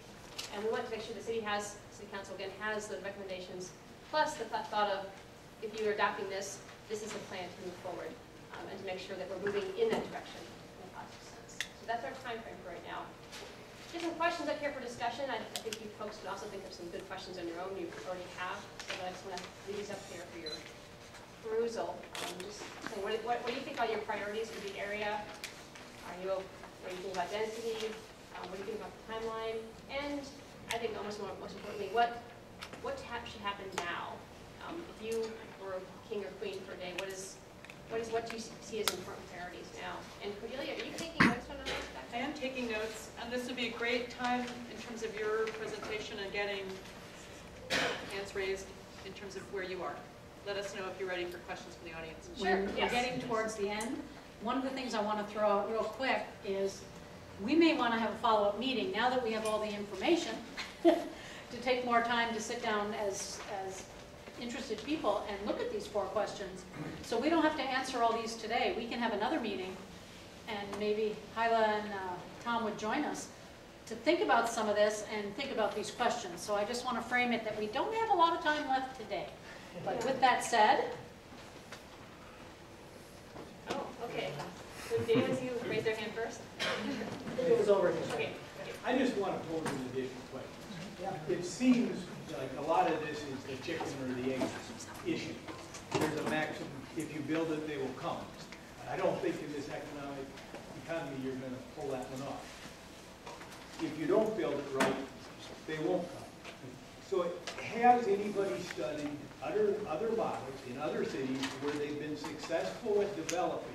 And we want to make sure the city has, city council again, has the recommendations, plus the thought of, if you are adopting this, this is a plan to move forward, um, and to make sure that we're moving in that direction in a positive sense. So that's our timeframe for right now. Just some questions up here for discussion. I I think you folks would also think of some good questions on your own, you already have, so I just want to leave these up here for your perusal. Um, Just what, what what do you think are your priorities for the area? Are you, you think about density? Um, What do you think about the timeline? And I think almost more, most importantly, what, what should happen now? Um, If you were king or queen for a day, what is, what is, what do you see as important priorities now? And Cordelia, are you taking notes on? I am taking notes, and this would be a great time in terms of your presentation and getting hands raised in terms of where you are. Let us know if you're ready for questions from the audience. Sure, When we're yes. getting towards the end, one of the things I want to throw out real quick is, we may want to have a follow-up meeting, now that we have all the information, *laughs* to take more time to sit down as, as interested people and look at these four questions. So we don't have to answer all these today, we can have another meeting, and maybe Haila and uh, Tom would join us to think about some of this and think about these questions. So I just want to frame it that we don't have a lot of time left today. But with that said, Oh, okay. So David, you raised their hand first? It was over here. Okay. I just want to pose an additional question. Yeah. It seems like a lot of this is the chicken or the egg issue. There's a maximum, if you build it, they will come. I don't think in this economic economy, you're gonna pull that one off. If you don't build it right, they won't come. So has anybody studied other, other models in other cities where they've been successful at developing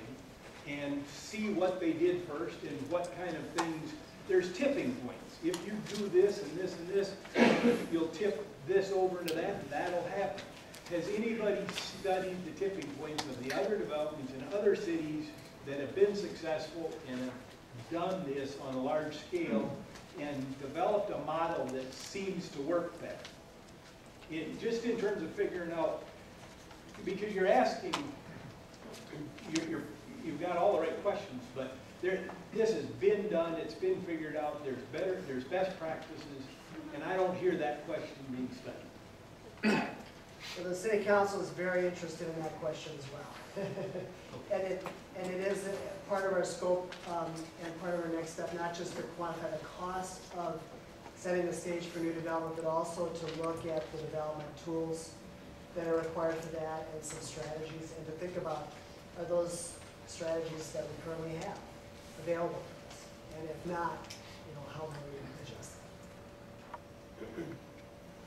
and see what they did first and what kind of things, there's tipping points. If you do this and this and this, you'll tip this over into that and that'll happen. Has anybody studied the tipping points of the other developments in other cities that have been successful and have done this on a large scale and developed a model that seems to work better? It, just in terms of figuring out, because you're asking, you're, you've got all the right questions, but there, this has been done, it's been figured out, there's better, there's best practices, and I don't hear that question being studied. So the city council is very interested in that question as well. *laughs* And it, and it is part of our scope um, and part of our next step, not just to quantify the cost of setting the stage for new development, but also to look at the development tools that are required for that and some strategies, and to think about, are those strategies that we currently have available to us? And if not, you know, how will we adjust them?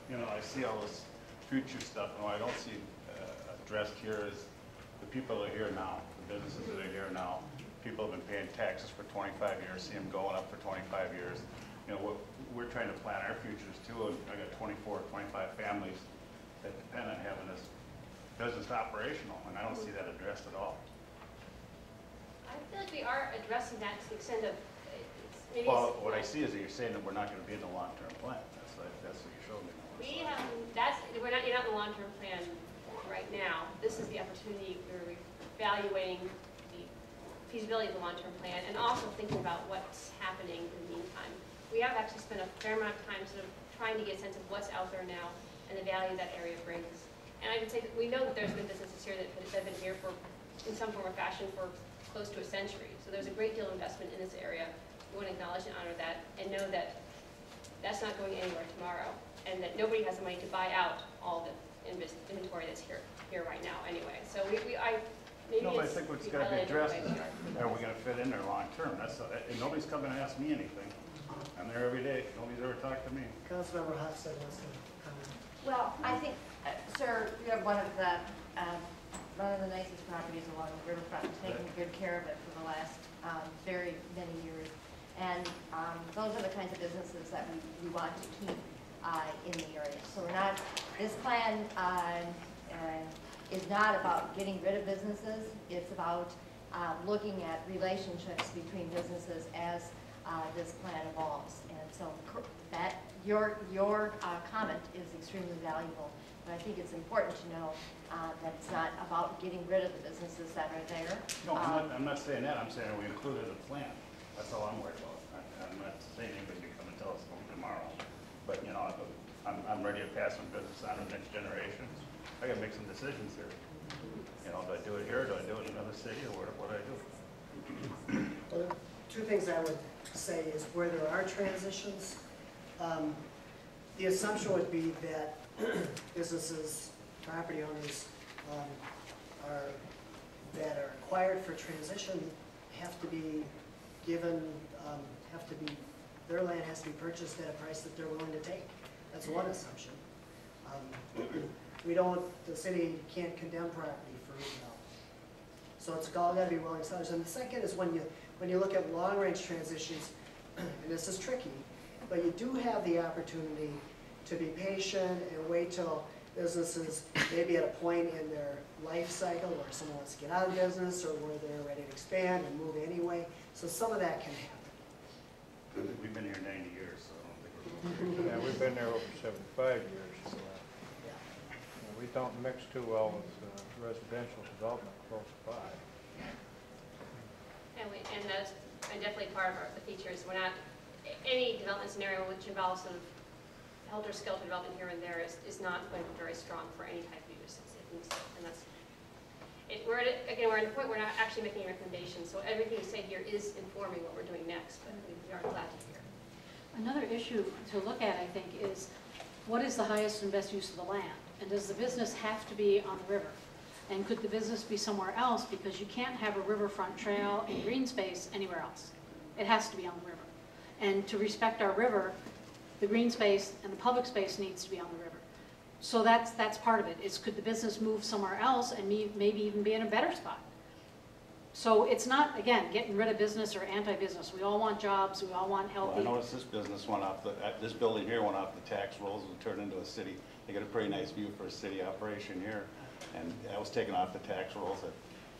You know, I see all this future stuff, and what I don't see uh, addressed here is the people that are here now, the businesses that are here now. people have been paying taxes for twenty-five years, see them going up for twenty-five years. You know, we're, we're trying to plan our futures too, and I got 24, 25 families that depend on having this business operational, and I don't see that addressed at all. I feel like we are addressing that to the extent of, it's- maybe. Well, what I see is that you're saying that we're not gonna be in the long-term plan, that's, like- that's what you showed me. on the We have, that's, we're not, you're not in the long-term plan right now. This is the opportunity, we're evaluating the feasibility of the long-term plan and also thinking about what's happening in the meantime. We have actually spent a fair amount of time sort of trying to get a sense of what's out there now and the value that area brings. And I would say that we know that there's been businesses here that that have been here for, in some form or fashion, for close to a century. So there's a great deal of investment in this area. We want to acknowledge and honor that and know that that's not going anywhere tomorrow, and that nobody has the money to buy out all the inventory that's here, here right now anyway. So we, we, I, maybe No, but I it's. think what's we gotta be highlighted addressed right here. are we gonna fit in there long-term? That's, and nobody's coming to ask me anything. I'm there every day, nobody's ever talked to me. Councilmember Hofstede wants to comment. Well, I think, uh, sir, you have one of the, um, one of the nicest properties along the riverfront, taking good care of it for the last um, very many years. And um, those are the kinds of businesses that we, we want to keep uh, in the area. So we're not, this plan um, uh, is not about getting rid of businesses. It's about uh, looking at relationships between businesses as uh, this plan evolves. And so that, your, your uh, comment is extremely valuable. But I think it's important to know uh, that it's not about getting rid of the businesses that are there. No, I'm Um, not, I'm not saying that, I'm saying we included a plan? That's all I'm worried about. I- I'm not saying anybody can come and tell us tomorrow, but, you know, I'm, I'm ready to pass some business on to the next generation. I gotta make some decisions here. You know, do I do it here, do I do it in another city, or what, what do I do? Well, Two things I would say is where there are transitions, um, the assumption would be that *clears throat* businesses, property owners, um, are, that are acquired for transition have to be given, um, have to be, their land has to be purchased at a price that they're willing to take. That's one assumption. Um, We don't, the city can't condemn property for redevelopment. So it's all gotta be willing sellers. And the second is when you, when you look at long-range transitions, *clears throat* and this is tricky, but you do have the opportunity to be patient and wait till businesses maybe at a point in their life cycle where someone wants to get out of business or where they're ready to expand and move anyway. So some of that can happen. We've been here ninety years, so I don't think we're. Yeah, we've been there over seventy-five years. so, uh, Yeah. you We don't mix too well with uh, residential development close by. And we, and that's, and definitely part of our, the features, we're not, any development scenario which involves sort of helter-skelter development here and there is, is not going to be very strong for any type of use. It's- it's- And that's, it, we're at, again, we're at a point, we're not actually making recommendations, so everything you say here is informing what we're doing next, but we we are glad to hear. Another issue to look at, I think, is what is the highest and best use of the land? And does the business have to be on the river? And could the business be somewhere else? Because you can't have a riverfront trail and green space anywhere else. It has to be on the river. And to respect our river, the green space and the public space needs to be on the river. So that's, that's part of it, is could the business move somewhere else and me- maybe even be in a better spot? So it's not, again, getting rid of business or anti-business. We all want jobs, we all want Well, healthy. I noticed this business went off the, uh, this building here went off the tax rolls and turned into a city. They got a pretty nice view for a city operation here. And that was taken off the tax rolls at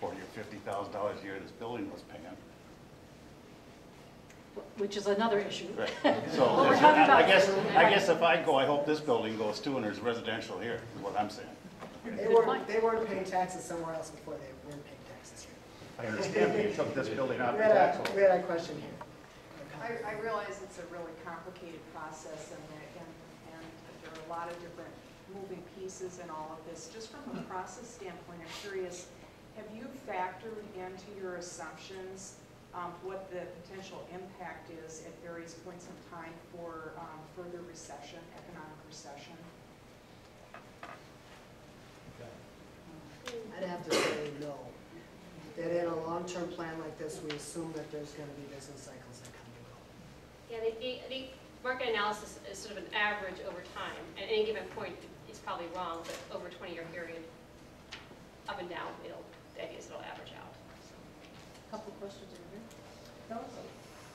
forty or fifty thousand dollars a year this building was paying. Which is another issue. Right. *laughs* So, What we're talking I about- guess, I guess if I go, I hope this building goes too and there's residential here, is what I'm saying. They Good weren't, point. they weren't paying taxes somewhere else before they weren't paying taxes here. I understand, but you took this building out We the had tax a, roll. we had a question here. I, I realize it's a really complicated process and, that- and, and there are a lot of different moving pieces in all of this. Just from a process standpoint, I'm curious, have you factored into your assumptions um, what the potential impact is at various points in time for um, further recession, economic recession? I'd have to say no. That in a long-term plan like this, we assume that there's gonna be business cycles that come and go. Yeah, the, the, the market analysis is sort of an average over time. At any given point, it's probably wrong, but over a twenty-year period, up and down, it'll, the idea is it'll average out. so. couple questions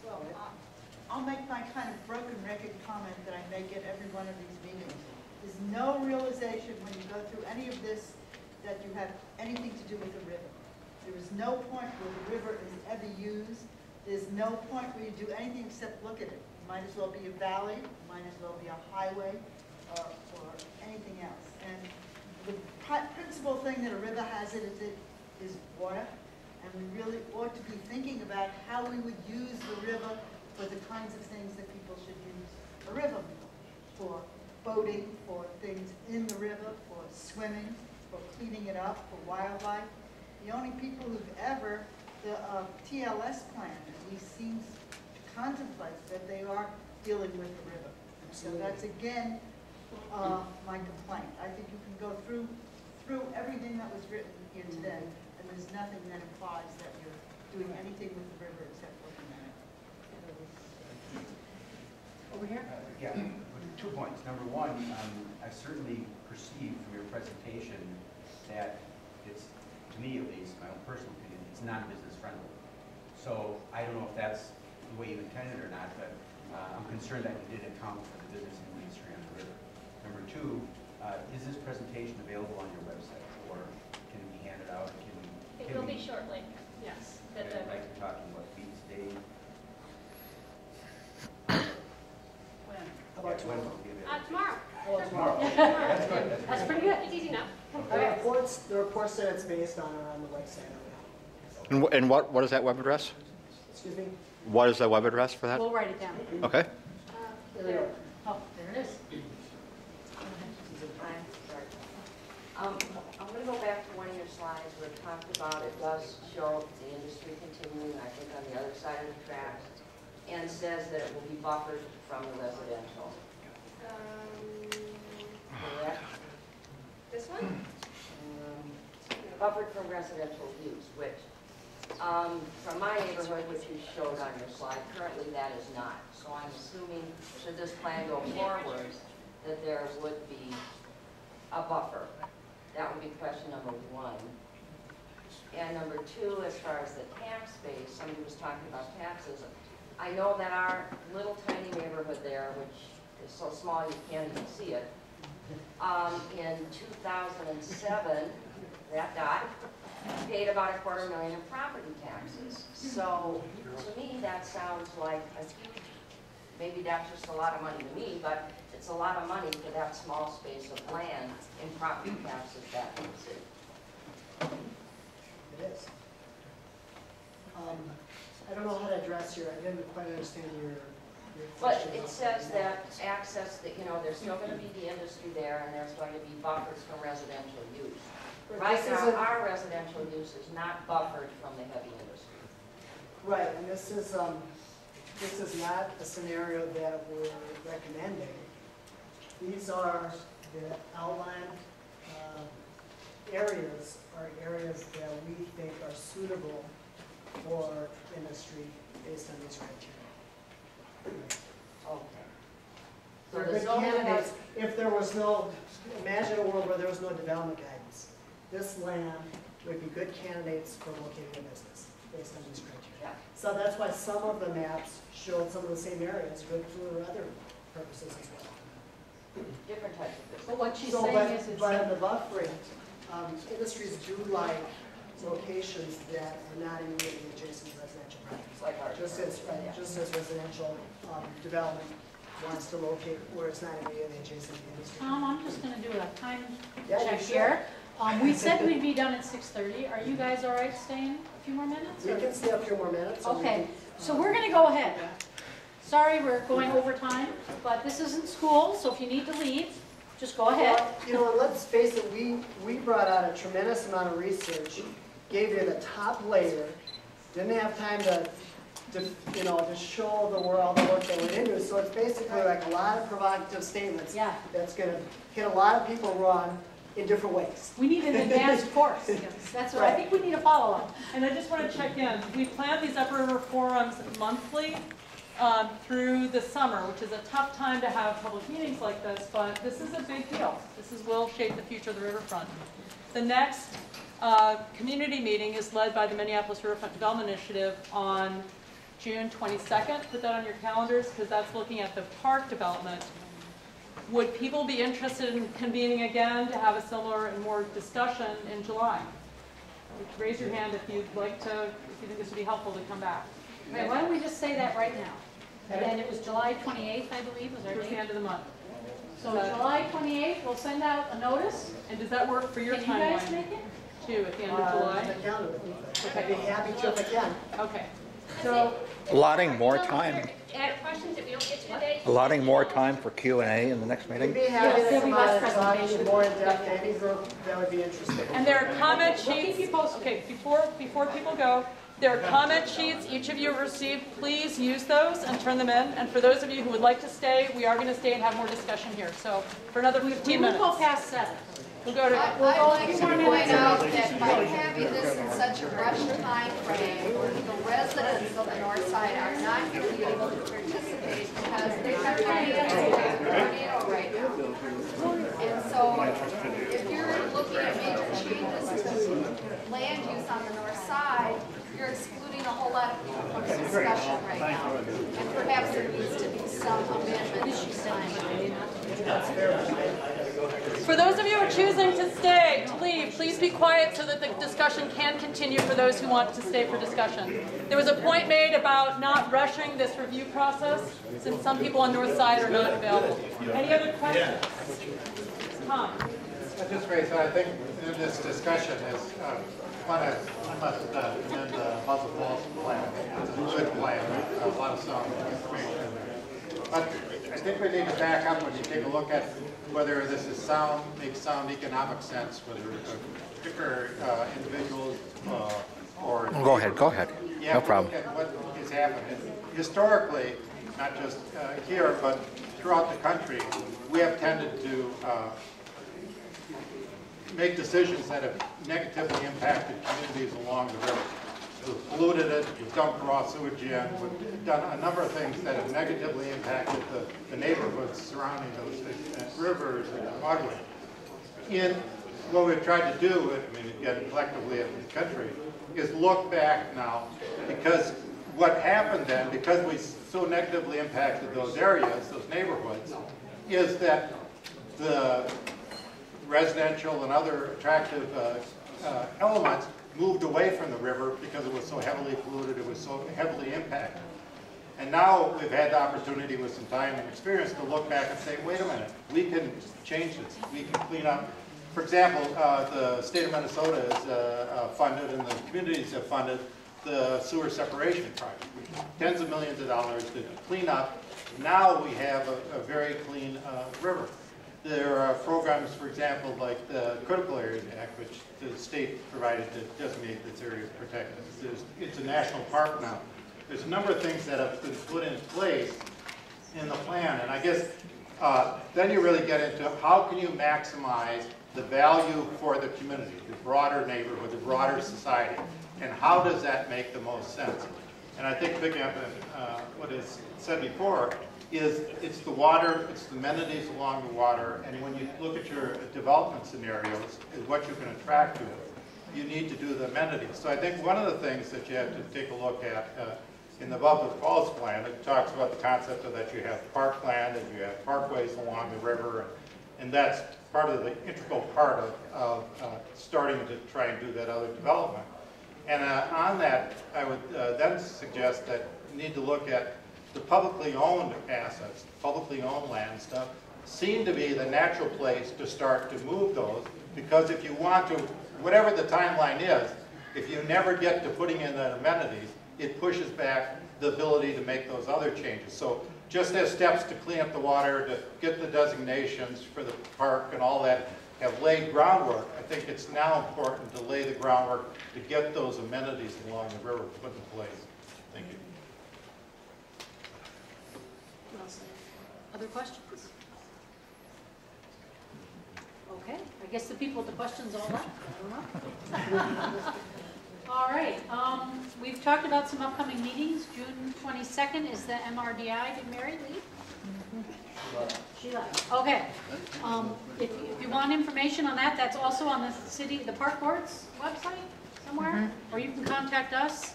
Well, I'll make my kind of broken record comment that I make at every one of these meetings. There's no realization when you go through any of this that you have anything to do with the river. There is no point where the river is ever used. There's no point where you do anything except look at it. It Might as well be a valley, might as well be a highway, or, or anything else. And the principal thing that a river has in it is water. And we really ought to be thinking about how we would use the river for the kinds of things that people should use a river for. For boating, for things in the river, for swimming, for cleaning it up, for wildlife. The only people who've ever, the uh, TLS plan at least seems to contemplate that they are dealing with the river. And So that's again, uh, my complaint. I think you can go through, through everything that was written here today, there's nothing that implies that you're doing anything with the river except looking at it. Over here? Uh, Yeah, two points. Number one, um, I certainly perceive from your presentation that it's, to me at least, my own personal opinion, it's not business friendly. So I don't know if that's the way you intended or not, but uh, I'm concerned that you didn't account for the business industry on the river. Number two, uh, is this presentation available on your website or can it be handed out? Can we? It will be shortly, yes. Okay, That- I'd like to talk in what, weeks, days? How about When tomorrow? will be Uh, available? tomorrow. How about tomorrow? That's good, that's That's pretty good. It's easy enough. The reports, the reports that it's based on are on the website of And wh- And what, what is that web address? Excuse me? What is the web address for that? We'll write it down. Okay. There we go. Oh, there it is. Um, I'm gonna go back to one of your slides it talked it does show the industry continuing, I think on the other side of the tracks, and says that it will be buffered from the residential, Um, correct? This one? Um, Buffered from residential use, which, um, from my neighborhood, which you showed on your slide, currently that is not. So I'm assuming, should this plan go forward, that there would be a buffer. That would be question number one. And number two, as far as the tax base, somebody was talking about taxes. I know that our little tiny neighborhood there, which is so small you can't even see it, um, in 2007, that dot, paid about a quarter million in property taxes. So, to me, that sounds like a huge, maybe that's just a lot of money to me, but it's a lot of money for that small space of land in property taxes in the city. It is. Um, I don't know how to address your, I didn't quite understand your, your But question. it says that access, that, you know, there's still gonna be the industry there, and there's going to be buffers from residential use. But Right this now, isn't- our residential use is not buffered from the heavy industry. Right, and this is, um, this is not a scenario that we're recommending. These are the outlined, areas are areas that we think are suitable for industry based on these criteria. Okay. So They're the good candidates, if there was no, imagine a world where there was no development guidance. This land would be good candidates for locating a business based on these criteria. yeah, So that's why some of the maps showed some of the same areas, good for other purposes as well. different types of business. But what she's So, saying but- is it's. But in the buffering, um, industries do like locations that are not immediately adjacent to residential properties. Like ours. Just as, right, Yeah. just as residential, um, development wants to locate where it's not immediately adjacent to industry. Tom, I'm just gonna do a time Yeah, check should. here. Um, we said *laughs* we'd be done at six thirty. Are you guys all right staying a few more minutes? We or- can stay a few more minutes. or we Okay, can, so um, we're gonna go ahead. Sorry, we're going over time, but this isn't school, so if you need to leave, just go ahead. Well, You know, and let's face it, we, we brought out a tremendous amount of research, gave you the top layer, didn't have time to, to, you know, to show the world the work that went into it. So it's basically like a lot of provocative statements Yeah, that's gonna hit a lot of people wrong in different ways. we need an advanced *laughs* course. That's what, I think we need a follow-up. And I just want to check in, we plan these Upper River forums monthly um, through the summer, which is a tough time to have public meetings like this, but this is a big deal. This is, will shape the future of the riverfront. The next uh, community meeting is led by the Minneapolis Riverfront Development Initiative on June 22nd. Put that on your calendars because that's looking at the park development. Would people be interested in convening again to have a similar and more discussion in July? Raise your hand if you'd like to, if you think this would be helpful to come back. Why don't we just say that right now? And it was July 28th, I believe, was our Towards the date. end of the month. So July 28th, we'll send out a notice. And does that work for your Can you guys timeline make it? too, at the end of Uh, July? I can, I'd be happy to if I can. Okay. So, Allotting more time, Add questions that we don't get to today? allotting more time for Q and A in the next We'd meeting? be happy Yes, to there'll be come on less and talk to you presentation. more in depth, any group that would be interested. and there are comment We'll sheets. keep you posted. Okay, before, before people go, there are comment sheets each of you have received. Please use those and turn them in. And for those of you who would like to stay, we are going to stay and have more discussion here. So for another 15 minutes. We'll minutes. go past seven. We'll go to, I- we'll I'd go like to to point out that by having this in such a rushed timeframe, the residents of the north side are not going to be able to participate because they're not going to tornado right now. And so if you're looking at major changes to land use on the north side, you're excluding a whole lot of people from the discussion right now. And perhaps there needs to be some amendment to time. For those of you who are choosing to stay, to leave, please be quiet so that the discussion can continue for those who want to stay for discussion. There was a point made about not rushing this review process, since some people on North Side are not available. Any other questions? Tom? I just raised, I think in this discussion is, uh, one is, I must uh, commend the Above the Falls plan. It's a good plan, a lot of sound information there. But I think we need to back up when you take a look at whether this is sound, makes sound economic sense, whether uh, particular uh, individuals uh, or. Go ahead, go ahead. Yeah, No problem. Look at what has happened. Historically, not just uh, here, but throughout the country, we have tended to uh, make decisions that have negatively impacted communities along the river. We've polluted it, we've dumped raw sewage in, we've done a number of things that have negatively impacted the, the neighborhoods surrounding those uh, rivers and waterways. In what we've tried to do, I mean, again, collectively as a country, is look back now, because what happened then, because we so negatively impacted those areas, those neighborhoods, is that the residential and other attractive uh, uh, elements moved away from the river because it was so heavily polluted, it was so heavily impacted. And now we've had the opportunity with some time and experience to look back and say, wait a minute, we can change this, we can clean up. For example, uh, the state of Minnesota has uh, uh, funded and the communities have funded the sewer separation project. Tens of millions of dollars to clean up. Now we have a, a very clean uh, river. There are programs, for example, like the Critical Areas Act, which the state provided to designate this area protected. There's- It's a national park now. There's a number of things that have been put in place in the plan, and I guess uh, then you really get into how can you maximize the value for the community, the broader neighborhood, the broader society, and how does that make the most sense? And I think picking up on uh, what is said before, is it's the water, it's the amenities along the water, and when you look at your development scenarios, is what you can attract to it. You need to do the amenities. So I think one of the things that you have to take a look at uh, in the Above the Falls plan, it talks about the concept of that you have parkland and you have parkways along the river, and, and that's part of the integral part of, of uh, starting to try and do that other development. And uh, on that, I would uh, then suggest that you need to look at the publicly owned assets, publicly owned land stuff, seem to be the natural place to start to move those, because if you want to, whatever the timeline is, if you never get to putting in the amenities, it pushes back the ability to make those other changes. So just as steps to clean up the water, to get the designations for the park and all that have laid groundwork, I think it's now important to lay the groundwork to get those amenities along the river put in place. Thank you. Other questions? Okay, I guess the people with the questions all left, I don't know. All right, um, we've talked about some upcoming meetings. June 22nd is the MRDI. Did Mary leave? She left. Okay. Um, If if you want information on that, that's also on the city, the park board's website somewhere, or you can contact us.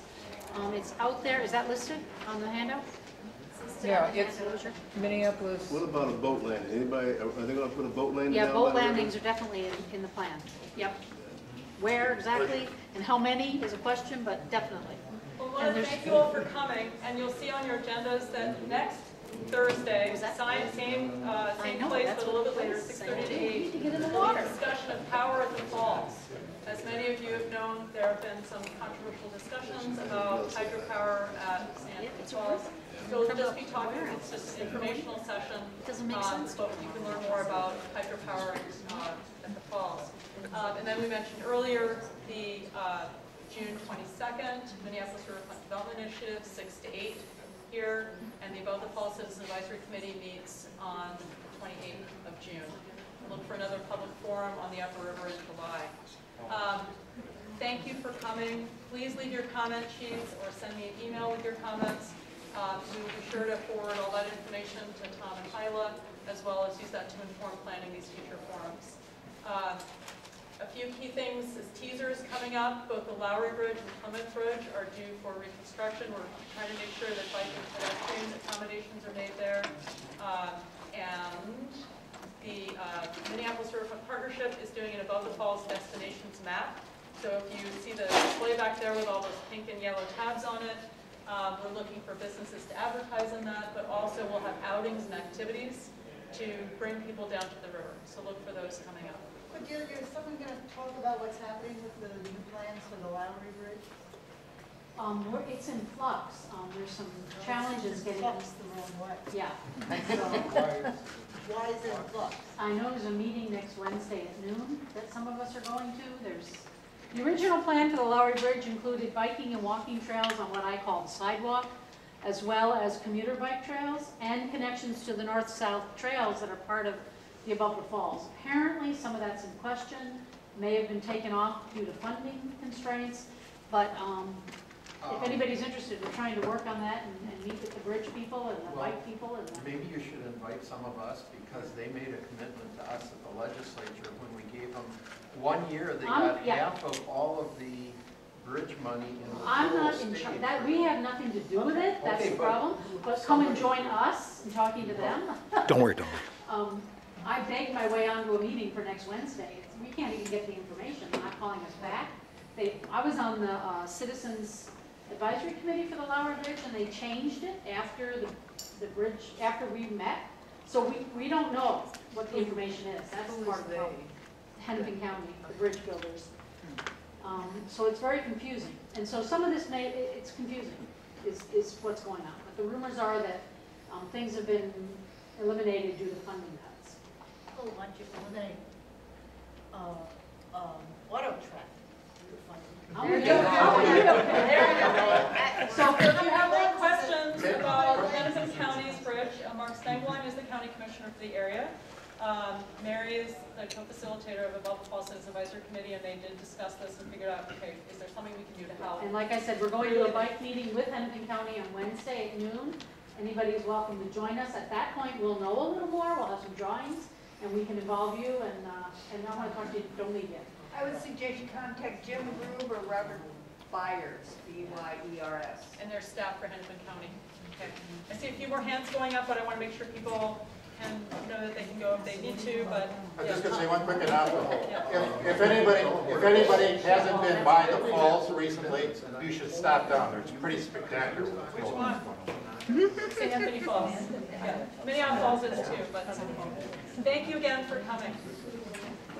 Um, It's out there. Is that listed on the handout? Yeah, it's Minneapolis. What about a boat landing? Anybody, are are they gonna put a boat landing Yeah, boat by the river? landings are definitely in, in the plan. Yep. Where exactly and how many is a question, but definitely. Well, I want And to there's- thank you all for coming, and you'll see on your agendas that next Thursday, same, same, uh, I same know, place, that's but a little bit later, Liz is six saying, thirty to too. We eight. need to get in the There'll be water. discussion of power at the falls. As many of you have known, there have been some controversial discussions about hydropower at Sand Falls. We'll just be talking, it's just an informational session. It doesn't make um, sense. But you can learn more about hydropower uh, at the falls. Um, And then we mentioned earlier, the uh, June 22nd Minneapolis Riverfront Development Initiative, 6 to 8 here, and the Above the Falls Citizen Advisory Committee meets on the 28th of June. Look for another public forum on the Upper River in July. Um, Thank you for coming. Please leave your comment sheets or send me an email with your comments. Um, We will be sure to forward all that information to Tom and Haila, as well as use that to inform planning these future forums. Uh, A few key things is teasers coming up, both the Lowry Bridge and Plymouth Bridge are due for reconstruction. We're trying to make sure that bike and pedestrian accommodations are made there. Um, And the uh, Minneapolis Riverfront Partnership is doing an above the falls destinations map. So if you see the display back there with all those pink and yellow tabs on it, um, we're looking for businesses to advertise in that, but also we'll have outings and activities to bring people down to the river. So look for those coming up. Cordelia, is someone going to talk about what's happening with the new plans for the Lowry Bridge? Um, we're- It's in flux. Um, There's some challenges getting, Flux the wrong way. yeah. Why is it in flux? I know there's a meeting next Wednesday at noon that some of us are going to. There's, the original plan for the Lowry Bridge included biking and walking trails on what I call the sidewalk, as well as commuter bike trails and connections to the north-south trails that are part of the the Falls. Apparently, some of that's in question, may have been taken off due to funding constraints, but um, if anybody's interested, we're trying to work on that and and meet with the bridge people and the Well, bike people and the Maybe you should invite some of us, because they made a commitment to us at the legislature when we gave them, one year, they I'm- got yeah. half of all of the bridge money in the I'm whole not in state. charge, that, we have nothing to do with it, that's Okay, the but- problem. But come and join us in talking to them. Don't worry, don't worry. *laughs* Um, I begged my way onto a meeting for next Wednesday. It's- We can't even get the information, they're not calling us back. They, I was on the uh, Citizens Advisory Committee for the Lowry Bridge, and they changed it after the, the bridge, after we met. So we, we don't know what the information is, that's Who is part of the problem. Hennepin County, the bridge builders. Um, So it's very confusing. And so some of this may, it's confusing, is, is what's going on. But the rumors are that um, things have been eliminated due to funding cuts. Oh, why don't you eliminate, uh, um, auto traffic? How There would you you- go. how would you- There you go. So if you have more questions about Hennepin County's bridge, uh, Mark Stenglein is the county commissioner for the area. Um, Mary is the co-facilitator of the Above the Falls Citizens Advisory Committee, and they did discuss this and figured out, okay, is there something we can do to help? And like I said, we're going to a bike meeting with Hennepin County on Wednesday at noon. Anybody's welcome to join us. At that point, we'll know a little more, we'll have some drawings, and we can involve you, and, uh, and I want to talk to you, don't leave yet. I would suggest you contact Jim Grube or Robert Byers, B-Y-E-R-S. And their staff for Hennepin County. Okay. I see a few more hands going up, but I want to make sure people can know that they can go if they need to, but. I was just yeah, gonna say one quick announcement. Yeah. If, if anybody, if anybody hasn't been by the falls recently, you should stop down there. It's pretty spectacular. Which one? St. Anthony Falls. Yeah, Minnehaha Falls is too, but thank you again for coming.